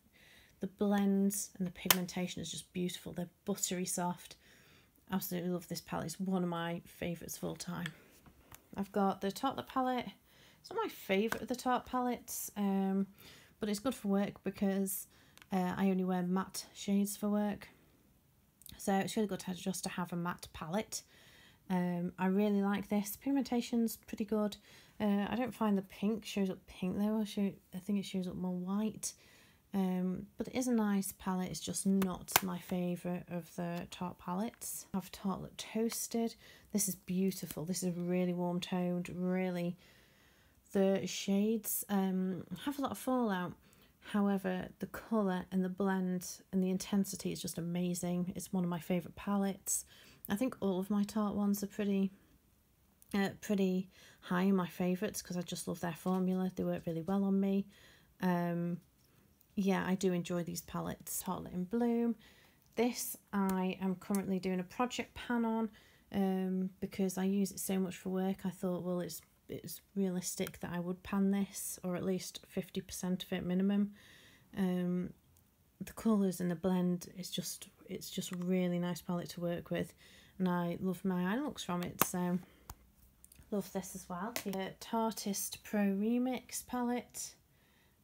the blends and the pigmentation is just beautiful. They're buttery soft. Absolutely love this palette. It's one of my favourites of all time. I've got the Tarte palette it's not my favourite of the Tarte palettes, um, but it's good for work because uh, I only wear matte shades for work. So it's really good to just to have a matte palette. Um, I really like this. Pigmentation's pretty good. Uh, I don't find the pink shows up pink though. I, show, I think it shows up more white. Um, but it is a nice palette. It's just not my favourite of the Tarte palettes. I have Tartelette Toasted. This is beautiful. This is a really warm toned, really the shades um, have a lot of fallout. However, the colour and the blend and the intensity is just amazing. It's one of my favourite palettes. I think all of my Tarte ones are pretty uh, pretty high in my favourites because I just love their formula. They work really well on me. Um, yeah, I do enjoy these palettes. Tartelette in Bloom. This I am currently doing a project pan on um, because I use it so much for work. I thought, well, it's it's realistic that I would pan this, or at least 50% of it minimum. Um, the colours and the blend is just, it's just really nice palette to work with. And I love my eye looks from it, so love this as well. The Tarteist Pro Remix palette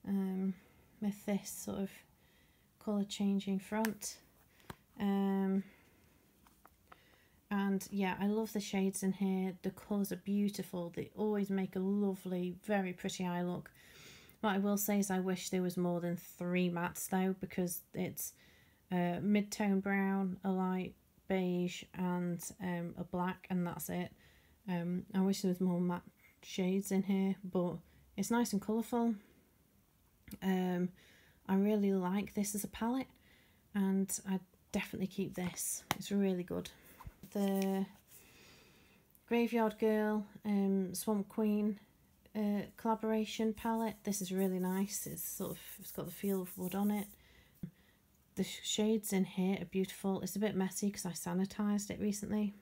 um, with this sort of colour changing front. Um, and yeah I love the shades in here. The colours are beautiful. They always make a lovely very pretty eye look. What I will say is I wish there was more than three mattes though because it's a mid-tone brown a light beige and um, a black and that's it. Um, I wish there was more matte shades in here but it's nice and colourful. Um, I really like this as a palette and I definitely keep this. It's really good the Graveyard Girl um, Swamp Queen uh, collaboration palette. This is really nice. It's sort of it's got the feel of wood on it. The shades in here are beautiful. It's a bit messy because I sanitized it recently.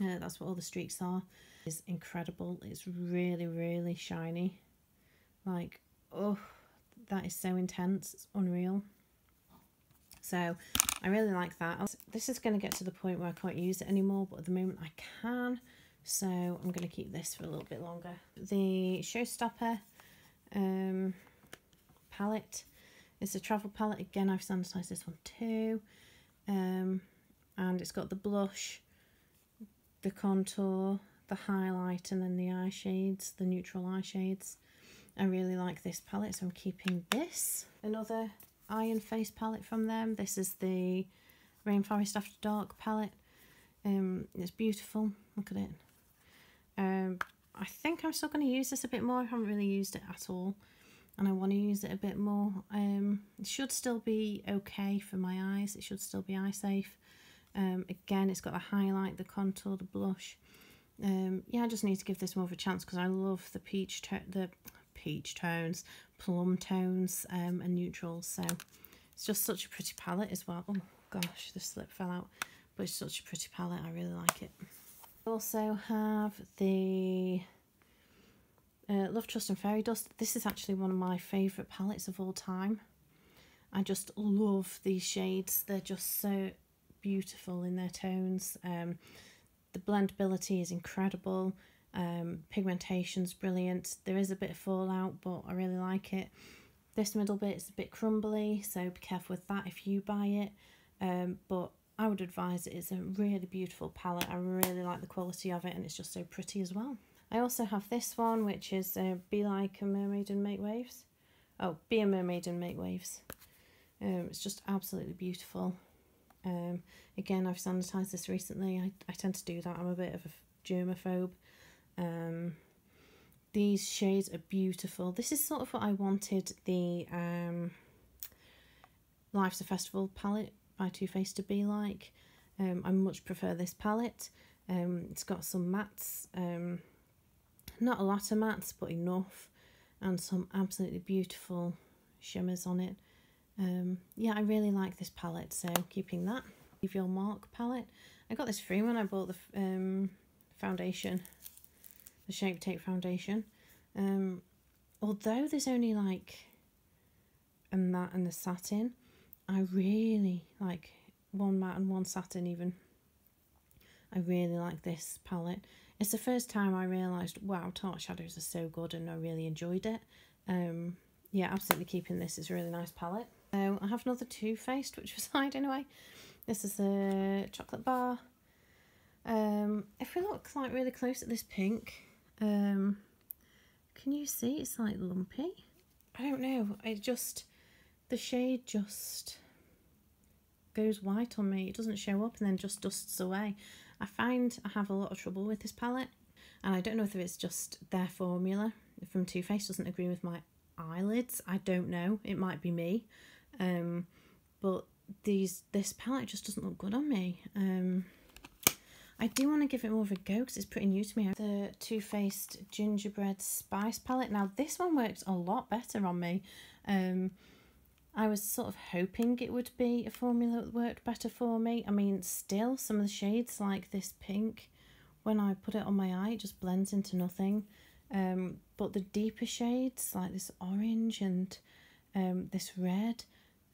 Uh, that's what all the streaks are. It's incredible. It's really, really shiny. Like, oh, that is so intense. It's unreal. So I really like that. This is going to get to the point where I can't use it anymore, but at the moment I can. So I'm going to keep this for a little bit longer. The Showstopper, um, palette. It's a travel palette. Again, I've sanitised this one too. Um, and it's got the blush, the contour, the highlight, and then the eye shades, the neutral eye shades. I really like this palette, so I'm keeping this. Another Iron Face palette from them. This is the Rainforest After Dark palette. Um, it's beautiful. Look at it. Um, I think I'm still going to use this a bit more. I haven't really used it at all. And I want to use it a bit more. Um, it should still be okay for my eyes. It should still be eye safe. Um, again, it's got the highlight, the contour, the blush. Um, yeah, I just need to give this more of a chance because I love the peach, the peach tones, plum tones um, and neutrals. So it's just such a pretty palette as well. Oh gosh, the slip fell out. But it's such a pretty palette. I really like it. Also have the uh, Love, Trust and Fairy Dust. This is actually one of my favourite palettes of all time. I just love these shades. They're just so beautiful in their tones. Um, the blendability is incredible. Um, pigmentation's brilliant. There is a bit of fallout, but I really like it. This middle bit is a bit crumbly, so be careful with that if you buy it. Um, but I would advise it. It's a really beautiful palette. I really like the quality of it and it's just so pretty as well. I also have this one, which is uh, Be Like a Mermaid and Make Waves. Oh, Be a Mermaid and Make Waves. Um, it's just absolutely beautiful. Um, again, I've sanitised this recently. I, I tend to do that. I'm a bit of a germaphobe. Um, these shades are beautiful. This is sort of what I wanted the um, Life's a Festival palette by Too Faced to be like. Um, I much prefer this palette. Um, it's got some mattes, um, not a lot of mattes, but enough, and some absolutely beautiful shimmers on it. Um, yeah, I really like this palette, so keeping that. Leave Your Mark palette. I got this free when I bought the um, foundation, the Shape Tape foundation. Um, although there's only like a matte and a satin, I really like one matte and one satin even. I really like this palette. It's the first time I realised, wow, Tarte shadows are so good and I really enjoyed it. Um, yeah, absolutely keeping this. It's a really nice palette. So I have another Too Faced, which was hiding away. This is a chocolate bar. Um, if we look like really close at this pink, um, can you see it's like lumpy? I don't know. It just the shade just goes white on me. It doesn't show up and then just dusts away. I find I have a lot of trouble with this palette and I don't know if it's just their formula from Too Faced doesn't agree with my eyelids. I don't know. It might be me. Um, but these this palette just doesn't look good on me. Um, I do want to give it more of a go because it's pretty new to me. The Too Faced Gingerbread Spice palette. Now this one works a lot better on me. Um, I was sort of hoping it would be a formula that worked better for me. I mean, still, some of the shades like this pink, when I put it on my eye, it just blends into nothing. Um, but the deeper shades, like this orange and um, this red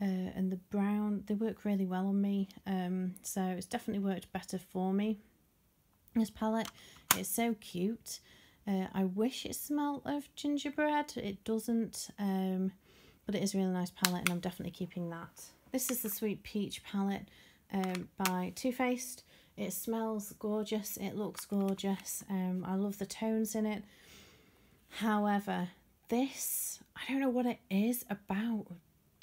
uh, and the brown, they work really well on me. Um, so it's definitely worked better for me. This palette, it's so cute. Uh, I wish it smelled of gingerbread. It doesn't. Um, but it is a really nice palette and I'm definitely keeping that. This is the Sweet Peach palette um, by Too Faced. It smells gorgeous, it looks gorgeous, um, I love the tones in it. However, this, I don't know what it is about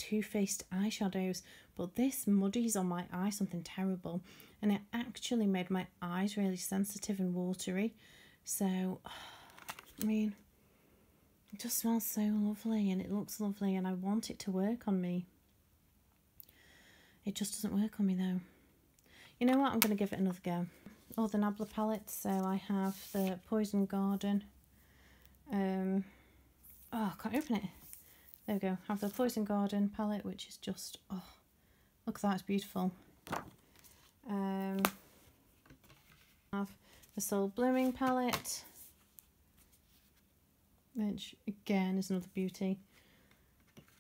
Too Faced eyeshadows, but this muddies on my eye something terrible and it actually made my eyes really sensitive and watery. So, I mean, it just smells so lovely and it looks lovely and I want it to work on me. It just doesn't work on me though. You know what? I'm going to give it another go. All the Nabla palettes. So I have the Poison Garden. Um, oh, I can't open it. There we go. Have the Poison Garden palette, which is just, oh, look at that. It's beautiful. Um, have the Soul Blooming palette which again is another beauty.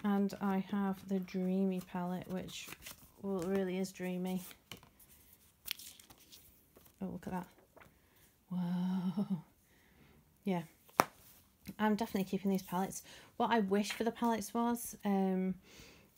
And I have the Dreamy palette, which well, really is dreamy. Oh, look at that. Whoa. Yeah. I'm definitely keeping these palettes. What I wish for the palettes was, um,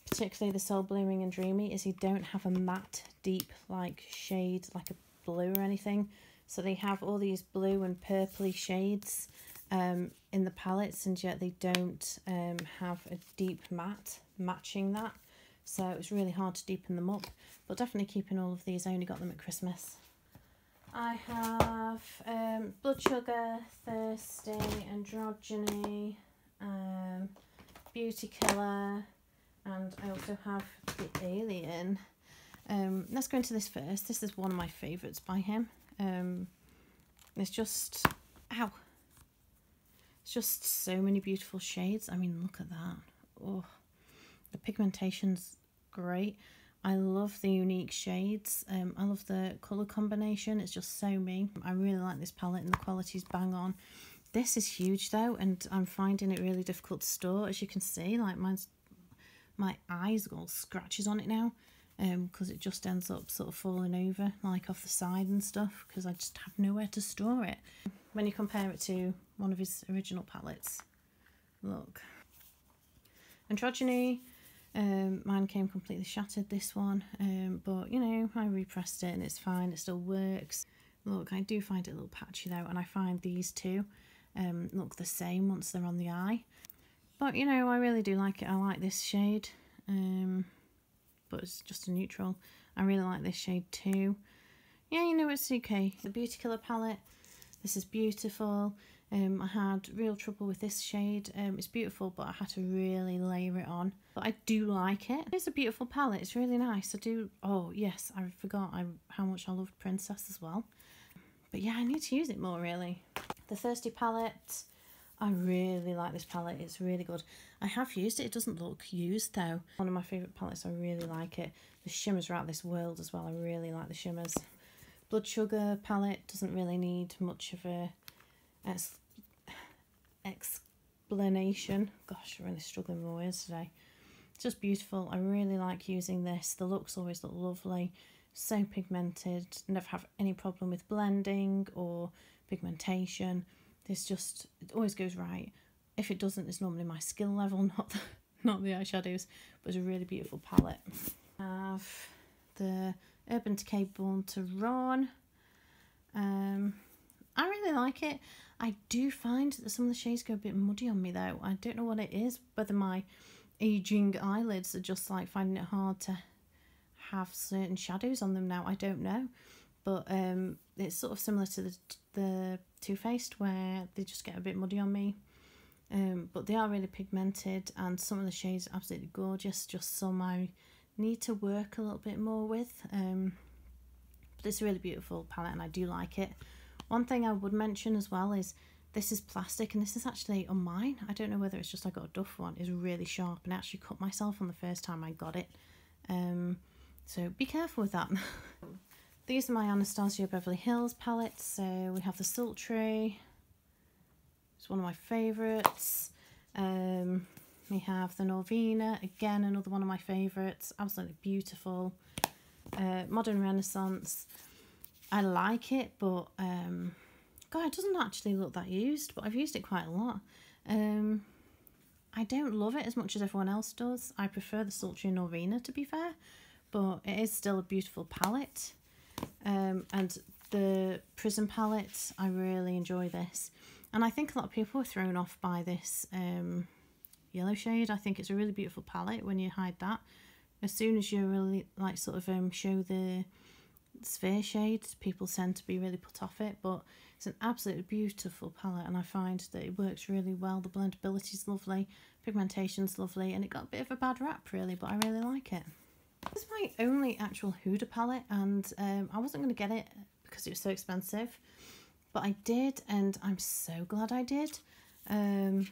particularly the Soul Blooming and Dreamy, is you don't have a matte, deep, like, shade, like a blue or anything. So they have all these blue and purpley shades um, in the palettes and yet they don't um, have a deep matte matching that. So it was really hard to deepen them up. But definitely keeping all of these. I only got them at Christmas. I have um, Blood Sugar, Thirsty, Androgyny, um, Beauty Killer, and I also have The Alien. Um, let's go into this first. This is one of my favourites by him. Um, it's just, ow, it's just so many beautiful shades. I mean, look at that. Oh, the pigmentation's great. I love the unique shades. Um, I love the colour combination. It's just so me. I really like this palette and the quality's bang on. This is huge though and I'm finding it really difficult to store. As you can see, like mine's, my eyes got all scratches on it now because um, it just ends up sort of falling over like off the side and stuff because I just have nowhere to store it. When you compare it to one of his original palettes, look. Androgyny, um, mine came completely shattered, this one, um, but you know, I repressed it and it's fine, it still works. Look, I do find it a little patchy though, and I find these two um, look the same once they're on the eye. But you know, I really do like it. I like this shade, um, but it's just a neutral. I really like this shade too. Yeah, you know, it's okay. The Beauty Killer palette, this is beautiful. Um, I had real trouble with this shade. Um, it's beautiful, but I had to really layer it on. But I do like it. It's a beautiful palette. It's really nice. I do... Oh, yes, I forgot I, how much I loved Princess as well. But yeah, I need to use it more, really. The Thirsty palette. I really like this palette. It's really good. I have used it. It doesn't look used, though. One of my favourite palettes. I really like it. The shimmers are out this world as well. I really like the shimmers. Blood Sugar palette doesn't really need much of a ex explanation. Gosh, I'm really struggling with my words today. It's just beautiful. I really like using this. The looks always look lovely. So pigmented. Never have any problem with blending or pigmentation. This just, it always goes right. If it doesn't, it's normally my skill level, not the, not the eyeshadows. But it's a really beautiful palette. I have the Urban Decay Born to Run. Um, I really like it. I do find that some of the shades go a bit muddy on me though. I don't know what it is, whether my aging eyelids are just like finding it hard to have certain shadows on them now. I don't know. But um, it's sort of similar to the, the Too Faced where they just get a bit muddy on me. Um, but they are really pigmented and some of the shades are absolutely gorgeous. Just some I need to work a little bit more with. Um, but it's a really beautiful palette and I do like it. One thing I would mention as well is this is plastic and this is actually on mine. I don't know whether it's just I got a Duff one. It's really sharp and I actually cut myself on the first time I got it. Um, so be careful with that. These are my Anastasia Beverly Hills palettes. So we have the Sultry. It's one of my favourites. Um, we have the Norvina, again another one of my favourites, absolutely beautiful. Uh, Modern Renaissance, I like it, but um, God, it doesn't actually look that used, but I've used it quite a lot. Um, I don't love it as much as everyone else does. I prefer the Sultry Norvina to be fair, but it is still a beautiful palette. Um, and the Prism palette, I really enjoy this. And I think a lot of people are thrown off by this um, yellow shade. I think it's a really beautiful palette when you hide that. As soon as you really like sort of um, show the sphere shades, people tend to be really put off it. But it's an absolutely beautiful palette and I find that it works really well. The blendability is lovely, pigmentation's lovely, and it got a bit of a bad rap really, but I really like it. This is my only actual Huda palette and um, I wasn't going to get it because it was so expensive. But I did and I'm so glad I did. Um,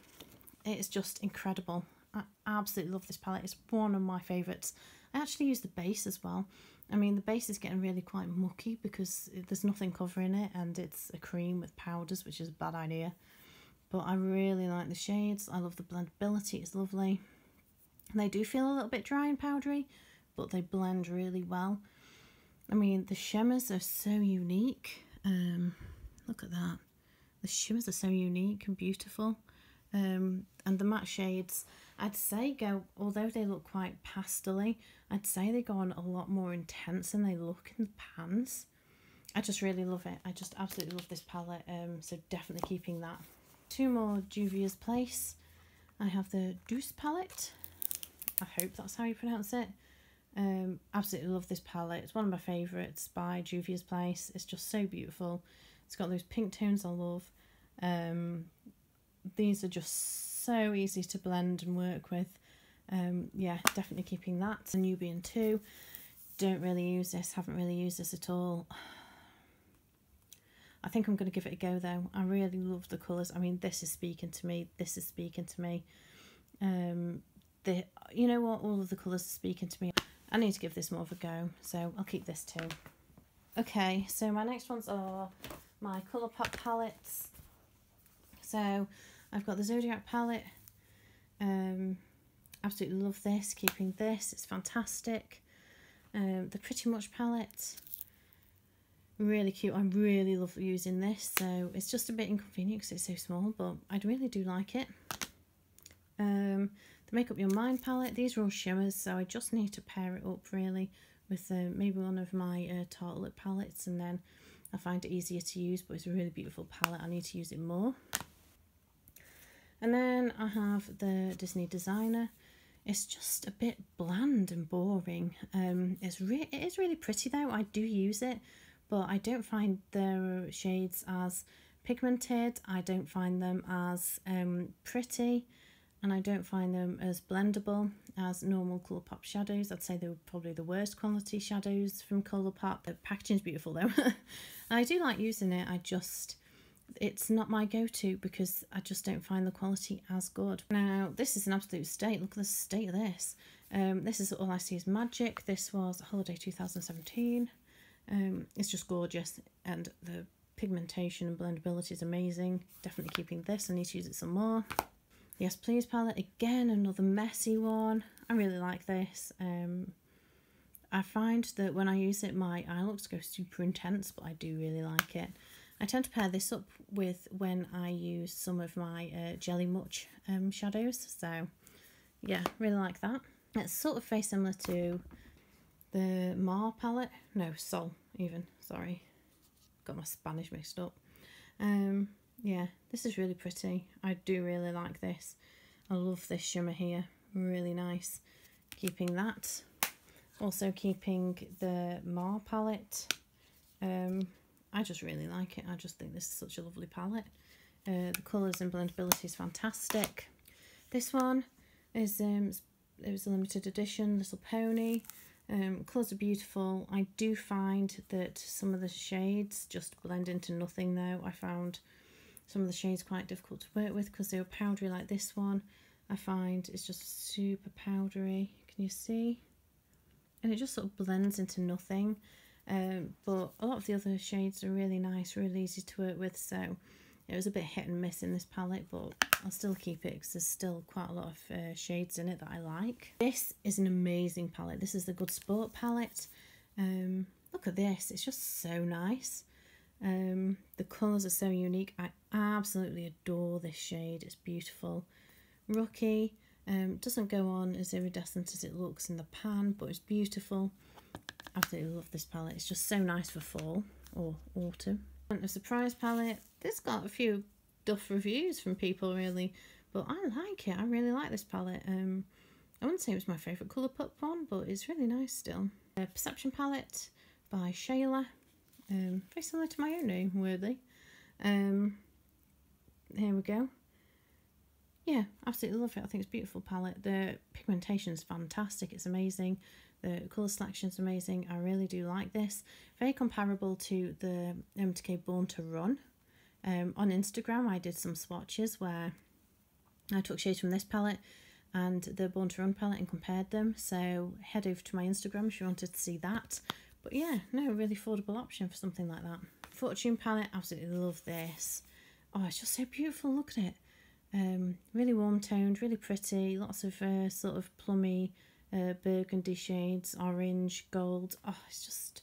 it's just incredible. I absolutely love this palette. It's one of my favourites. I actually use the base as well. I mean, the base is getting really quite mucky because there's nothing covering it and it's a cream with powders, which is a bad idea. But I really like the shades. I love the blendability. It's lovely. They do feel a little bit dry and powdery, but they blend really well. I mean, the shimmers are so unique. Um, look at that. The shimmers are so unique and beautiful. Um, and the matte shades, I'd say go, although they look quite pastely, I'd say they go on a lot more intense than they look in the pans. I just really love it. I just absolutely love this palette. Um, so definitely keeping that. Two more Juvia's Place. I have the Douce palette. I hope that's how you pronounce it. Um, absolutely love this palette. It's one of my favourites by Juvia's Place. It's just so beautiful. It's got those pink tones I love. Um, these are just so easy to blend and work with. Um, yeah, definitely keeping that. Nubian 2. Don't really use this. Haven't really used this at all. I think I'm going to give it a go though. I really love the colours. I mean, this is speaking to me. This is speaking to me. Um, the you know what? All of the colours are speaking to me. I need to give this more of a go, so I'll keep this too. Okay, so my next ones are my Colourpop palettes. So I've got the Zodiac palette. Um, absolutely love this. Keeping this, it's fantastic. Um, the Pretty Much palette really cute. I really love using this. So it's just a bit inconvenient because it's so small, but I really do like it. Um, the Make Up Your Mind palette. These are all shimmers, so I just need to pair it up really with uh, maybe one of my uh, Tartelette palettes and then I find it easier to use, but it's a really beautiful palette. I need to use it more. And then I have the Disney Designer. It's just a bit bland and boring. Um, it's re it is really pretty though. I do use it, but I don't find the shades as pigmented. I don't find them as um, pretty and I don't find them as blendable as normal Colourpop shadows. I'd say they were probably the worst quality shadows from Colourpop. The packaging's beautiful though. I do like using it, I just, it's not my go-to because I just don't find the quality as good. Now, this is an absolute state. Look at the state of this. Um, this is All I See Is Magic. This was Holiday 2017. Um, it's just gorgeous and the pigmentation and blendability is amazing. Definitely keeping this. I need to use it some more. Yes Please palette. Again, another messy one. I really like this. Um, I find that when I use it, my eye looks go super intense, but I do really like it. I tend to pair this up with when I use some of my uh, Jelly Much um, shadows. So, yeah, really like that. It's sort of very similar to the Mar palette. No, Sol even, sorry. Got my Spanish mixed up. Um, yeah, this is really pretty. I do really like this. I love this shimmer here. Really nice. Keeping that. Also keeping the Mar palette. Um, I just really like it. I just think this is such a lovely palette. Uh, the colours and blendability is fantastic. This one is um, it was a limited edition, Little Pony. Um, colours are beautiful. I do find that some of the shades just blend into nothing though. I found some of the shades quite difficult to work with because they were powdery like this one. I find it's just super powdery. Can you see? And it just sort of blends into nothing. Um, but a lot of the other shades are really nice, really easy to work with. So it was a bit hit and miss in this palette, but I'll still keep it because there's still quite a lot of uh, shades in it that I like. This is an amazing palette. This is the Good Sport palette. Um, look at this. It's just so nice. Um, the colours are so unique. I absolutely adore this shade. It's beautiful. Rookie. Um, doesn't go on as iridescent as it looks in the pan, but it's beautiful. Absolutely love this palette. It's just so nice for fall or autumn. A surprise palette. This got a few duff reviews from people really, but I like it. I really like this palette. Um, I wouldn't say it was my favourite Colourpop one, but it's really nice still. A Perception palette by Shayla. Um, very similar to my own name, Worthy. Um, here we go. Yeah, absolutely love it. I think it's beautiful palette. The pigmentation is fantastic. It's amazing. The colour selection is amazing. I really do like this. Very comparable to the MTK Born to Run. Um, on Instagram, I did some swatches where I took shades from this palette and the Born to Run palette and compared them. So head over to my Instagram if you wanted to see that. But yeah, no, really affordable option for something like that. Fortune palette, absolutely love this. Oh, it's just so beautiful. Look at it. Um, really warm toned, really pretty. Lots of uh, sort of plummy uh, burgundy shades, orange, gold. Oh, it's just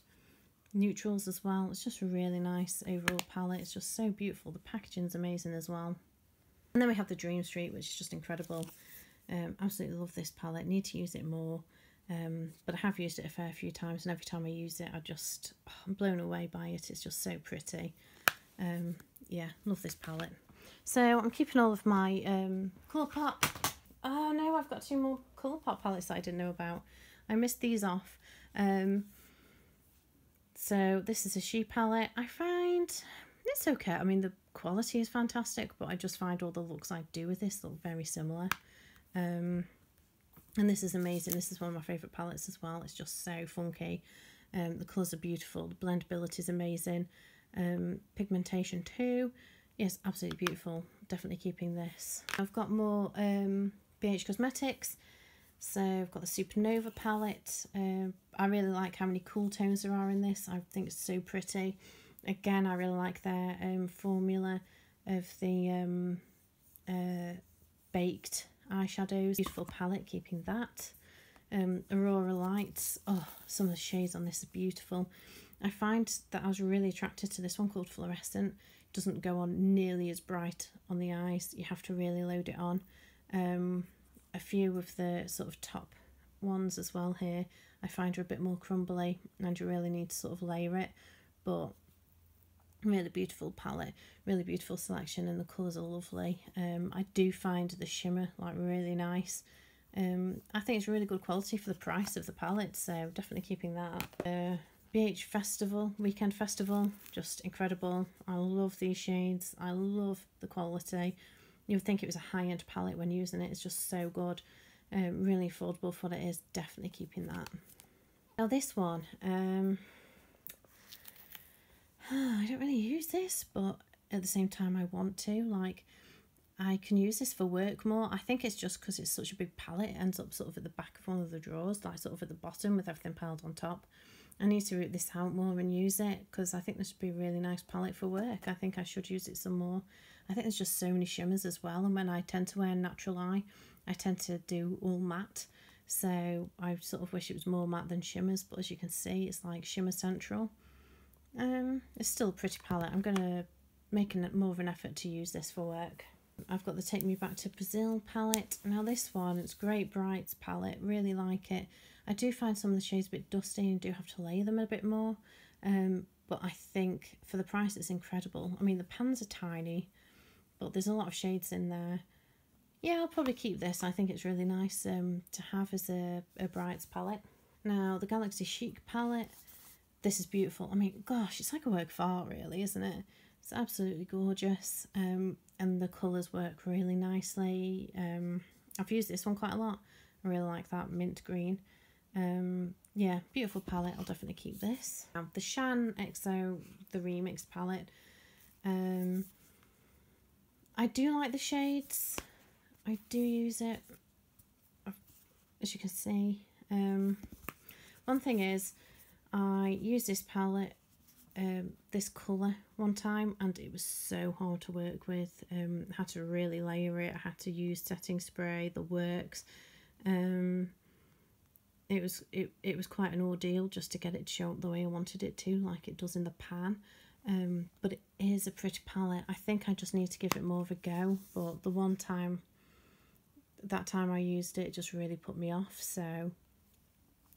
neutrals as well. It's just a really nice overall palette. It's just so beautiful. The packaging's amazing as well. And then we have the Dream Street, which is just incredible. Um, absolutely love this palette. Need to use it more. Um, but I have used it a fair few times, and every time I use it, I just oh, I'm blown away by it. It's just so pretty. Um, yeah, love this palette. So I'm keeping all of my um, Colourpop. Oh no, I've got two more Colourpop palettes I didn't know about. I missed these off. Um, so this is a She palette. I find it's okay. I mean, the quality is fantastic, but I just find all the looks I do with this look very similar. Um, and this is amazing. This is one of my favourite palettes as well. It's just so funky. Um, the colours are beautiful. The blendability is amazing. Um, pigmentation too. Yes, absolutely beautiful. Definitely keeping this. I've got more um, BH Cosmetics. So I've got the Supernova palette. Uh, I really like how many cool tones there are in this. I think it's so pretty. Again, I really like their um, formula of the um, uh, baked eyeshadows. Beautiful palette, keeping that. Um, Aurora Lights. Oh, some of the shades on this are beautiful. I find that I was really attracted to this one called Fluorescent. It doesn't go on nearly as bright on the eyes. You have to really load it on. Um, a few of the sort of top ones as well here I find are a bit more crumbly and you really need to sort of layer it but really beautiful palette really beautiful selection and the colours are lovely. Um, I do find the shimmer like really nice. Um, I think it's really good quality for the price of the palette so definitely keeping that uh, BH Festival Weekend Festival just incredible. I love these shades. I love the quality you would think it was a high-end palette when using it it's just so good um, really affordable for what it is definitely keeping that now this one um, I don't really use this, but at the same time, I want to. Like, I can use this for work more. I think it's just because it's such a big palette. It ends up sort of at the back of one of the drawers, like sort of at the bottom with everything piled on top. I need to root this out more and use it because I think this would be a really nice palette for work. I think I should use it some more. I think there's just so many shimmers as well. And when I tend to wear a natural eye, I tend to do all matte. So I sort of wish it was more matte than shimmers. But as you can see, it's like shimmer central. Um, it's still a pretty palette. I'm going to make an, more of an effort to use this for work. I've got the Take Me Back to Brazil palette. Now this one, it's Great Brights palette. Really like it. I do find some of the shades a bit dusty and do have to layer them a bit more. Um, but I think for the price it's incredible. I mean the pans are tiny, but there's a lot of shades in there. Yeah, I'll probably keep this. I think it's really nice um, to have as a, a Brights palette. Now the Galaxy Chic palette this is beautiful. I mean, gosh, it's like a work of art, really, isn't it? It's absolutely gorgeous. Um, and the colours work really nicely. Um, I've used this one quite a lot. I really like that mint green. Um, yeah, beautiful palette. I'll definitely keep this. Now, the Shaaanxo, the remix palette. Um, I do like the shades. I do use it, as you can see. Um, one thing is, I use this palette, um, this colour one time and it was so hard to work with. Um, I had to really layer it, I had to use setting spray, the works. Um, it was it, it was quite an ordeal just to get it to show up the way I wanted it to, like it does in the pan. Um, but it is a pretty palette. I think I just need to give it more of a go. But the one time, that time I used it, it just really put me off. So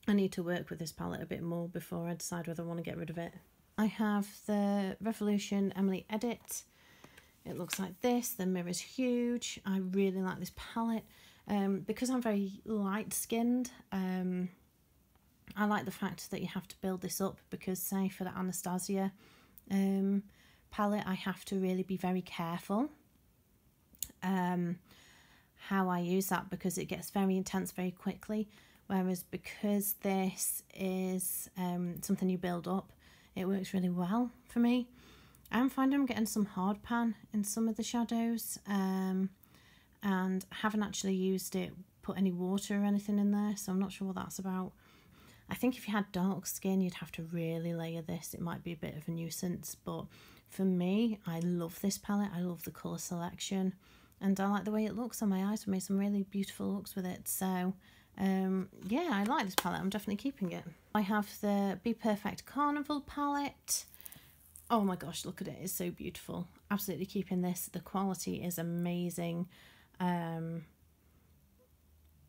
I need to work with this palette a bit more before I decide whether I want to get rid of it. I have the Revolution Emily Edit. It looks like this. The mirror's huge. I really like this palette. Um, because I'm very light skinned, um, I like the fact that you have to build this up because say for the Anastasia um, palette I have to really be very careful um, how I use that because it gets very intense very quickly whereas because this is um, something you build up it works really well for me. I'm finding I'm getting some hard pan in some of the shadows um, and haven't actually used it put any water or anything in there so I'm not sure what that's about. I think if you had dark skin you'd have to really layer this. It might be a bit of a nuisance but for me I love this palette. I love the colour selection and I like the way it looks on my eyes. For made some really beautiful looks with it so um, yeah, I like this palette. I'm definitely keeping it. I have the BPerfect Carnival palette. oh my gosh, look at it. It's so beautiful. Absolutely keeping this. The quality is amazing. Um,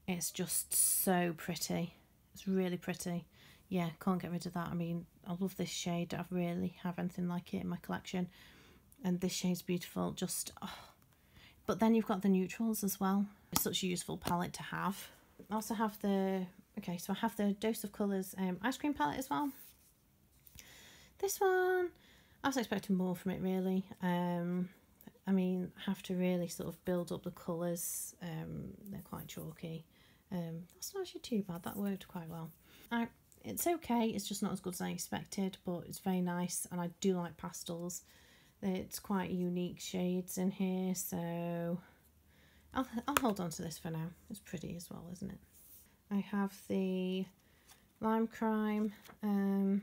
it's just so pretty. It's really pretty. Yeah, can't get rid of that. I mean, I love this shade. I really have anything like it in my collection. And this shade's beautiful. Just, oh. But then you've got the neutrals as well. It's such a useful palette to have. I also have the, okay, so I have the Dose of Colours um, ice cream palette as well. This one, I was expecting more from it really. Um, I mean, have to really sort of build up the colours. Um, they're quite chalky. Um, that's not actually too bad. That worked quite well. I, it's okay. It's just not as good as I expected, but it's very nice. And I do like pastels. It's quite unique shades in here, so I'll, I'll hold on to this for now. It's pretty as well, isn't it? I have the Lime Crime um,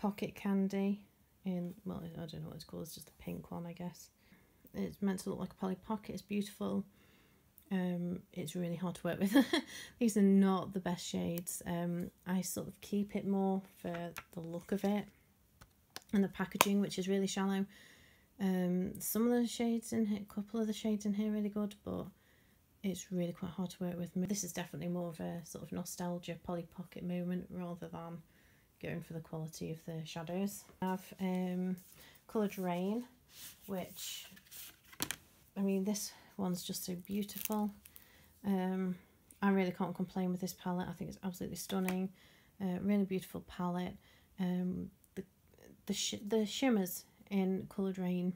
Pocket Candy in, well, I don't know what it's called. It's just a pink one, I guess. It's meant to look like a Polly Pocket. It's beautiful. Um, it's really hard to work with. These are not the best shades. Um, I sort of keep it more for the look of it and the packaging, which is really shallow. Um, some of the shades in here, a couple of the shades in here really good, but it's really quite hard to work with. This is definitely more of a sort of nostalgia Polly Pocket moment rather than going for the quality of the shadows. I have um, Coloured Raine, which, I mean, this one's just so beautiful. Um, I really can't complain with this palette. I think it's absolutely stunning. Uh, really beautiful palette. Um, the the, sh the shimmers in Coloured Raine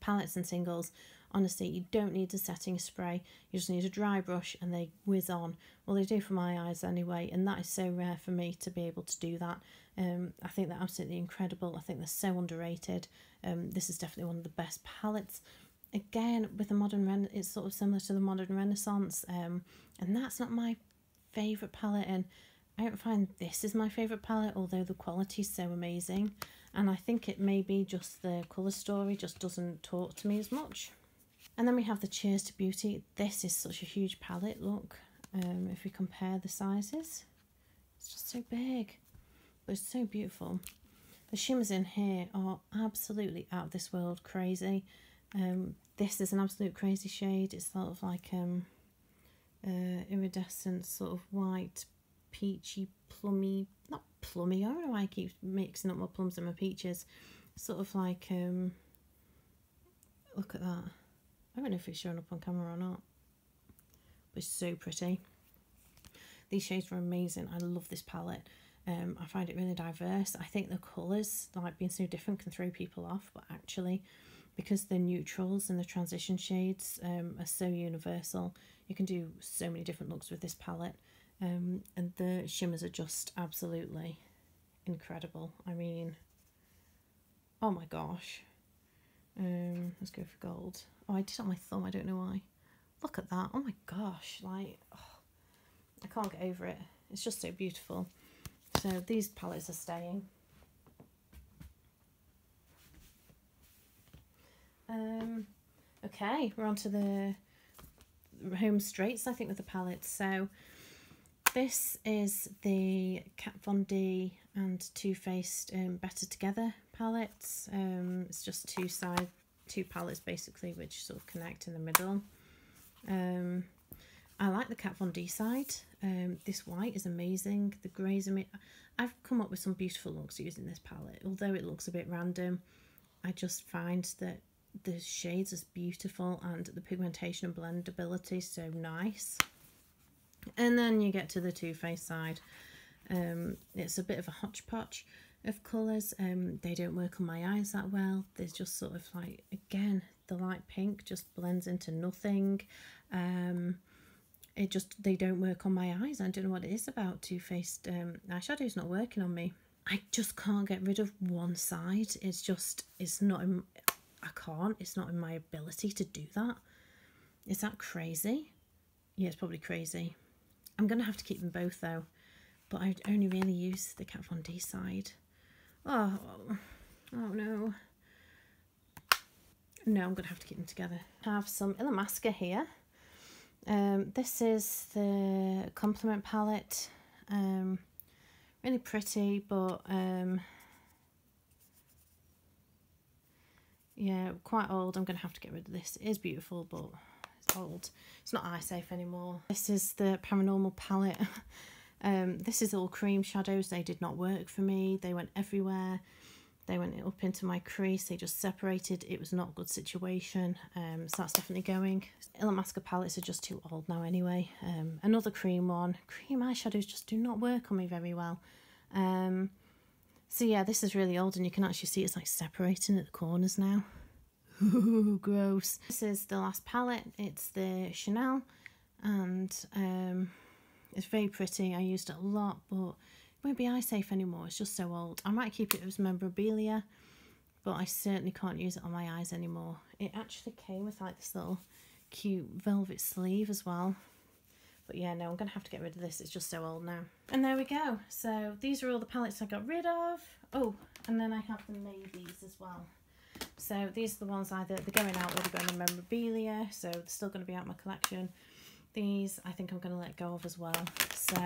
palettes and singles honestly you don't need a setting spray. You just need a dry brush and they whiz on. Well they do for my eyes anyway and that is so rare for me to be able to do that. Um, I think they're absolutely incredible. I think they're so underrated. Um, this is definitely one of the best palettes. Again with the modern ren it's sort of similar to the modern renaissance um, and that's not my favorite palette and I don't find this is my favourite palette, although the quality is so amazing. And I think it may be just the colour story just doesn't talk to me as much. And then we have the Cheers to Beauty. This is such a huge palette, look. Um, if we compare the sizes, it's just so big. But it's so beautiful. The shimmers in here are absolutely out of this world crazy. Um, this is an absolute crazy shade. It's sort of like um, uh, iridescent sort of white peachy, plummy, not plummy, I don't know why I keep mixing up my plums and my peaches. Sort of like, um, look at that. I don't know if it's showing up on camera or not. But it's so pretty. These shades are amazing. I love this palette. Um, I find it really diverse. I think the colours, like being so different, can throw people off. But actually, because the neutrals and the transition shades um, are so universal, you can do so many different looks with this palette. Um, and the shimmers are just absolutely incredible. I mean, oh my gosh. Um, let's go for gold. Oh, I did on my thumb. I don't know why. Look at that. Oh my gosh. Like, oh, I can't get over it. It's just so beautiful. So these palettes are staying. Um, okay, we're on to the home straights, I think, with the palettes. So this is the Kat Von D and Too Faced um, Better Together palettes. Um, it's just two side, two palettes basically, which sort of connect in the middle. Um, I like the Kat Von D side. Um, this white is amazing. The greys are. I've come up with some beautiful looks using this palette. Although it looks a bit random, I just find that the shades is beautiful and the pigmentation and blendability so nice. And then you get to the Too Faced side. Um, it's a bit of a hodgepodge of colours. Um, they don't work on my eyes that well. There's just sort of like, again, the light pink just blends into nothing. Um, it just, they don't work on my eyes. I don't know what it is about Too Faced um, eyeshadow's not working on me. I just can't get rid of one side. It's just, it's not, in, I can't. It's not in my ability to do that. Is that crazy? Yeah, it's probably crazy. I'm going to have to keep them both though, but I only really use the Kat Von D side. Oh, oh no. No, I'm going to have to keep them together. I have some Illamasqua here. Um, this is the compliment palette. Um, really pretty, but um, yeah, quite old. I'm going to have to get rid of this. It is beautiful, but it's. It's not eye safe anymore. This is the Paranormal palette. um, this is all cream shadows. They did not work for me. They went everywhere. They went up into my crease. They just separated. It was not a good situation. Um, so that's definitely going. Illamasqua palettes are just too old now anyway. Um, another cream one. Cream eyeshadows just do not work on me very well. Um, so yeah, this is really old and you can actually see it's like separating at the corners now. Ooh, gross. This is the last palette. It's the Chanel and um, it's very pretty. I used it a lot, but it won't be eye safe anymore. It's just so old. I might keep it as memorabilia, but I certainly can't use it on my eyes anymore. It actually came with like this little cute velvet sleeve as well. But yeah, no, I'm going to have to get rid of this. It's just so old now. And there we go. So these are all the palettes I got rid of. Oh, and then I have the maybes as well. So these are the ones either they're going out or they're going in memorabilia. So they're still going to be out my collection. These I think I'm going to let go of as well. So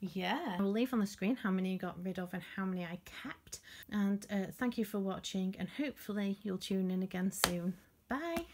yeah i'll leave on the screen how many you got rid of and how many i kept and uh, thank you for watching and hopefully you'll tune in again soon bye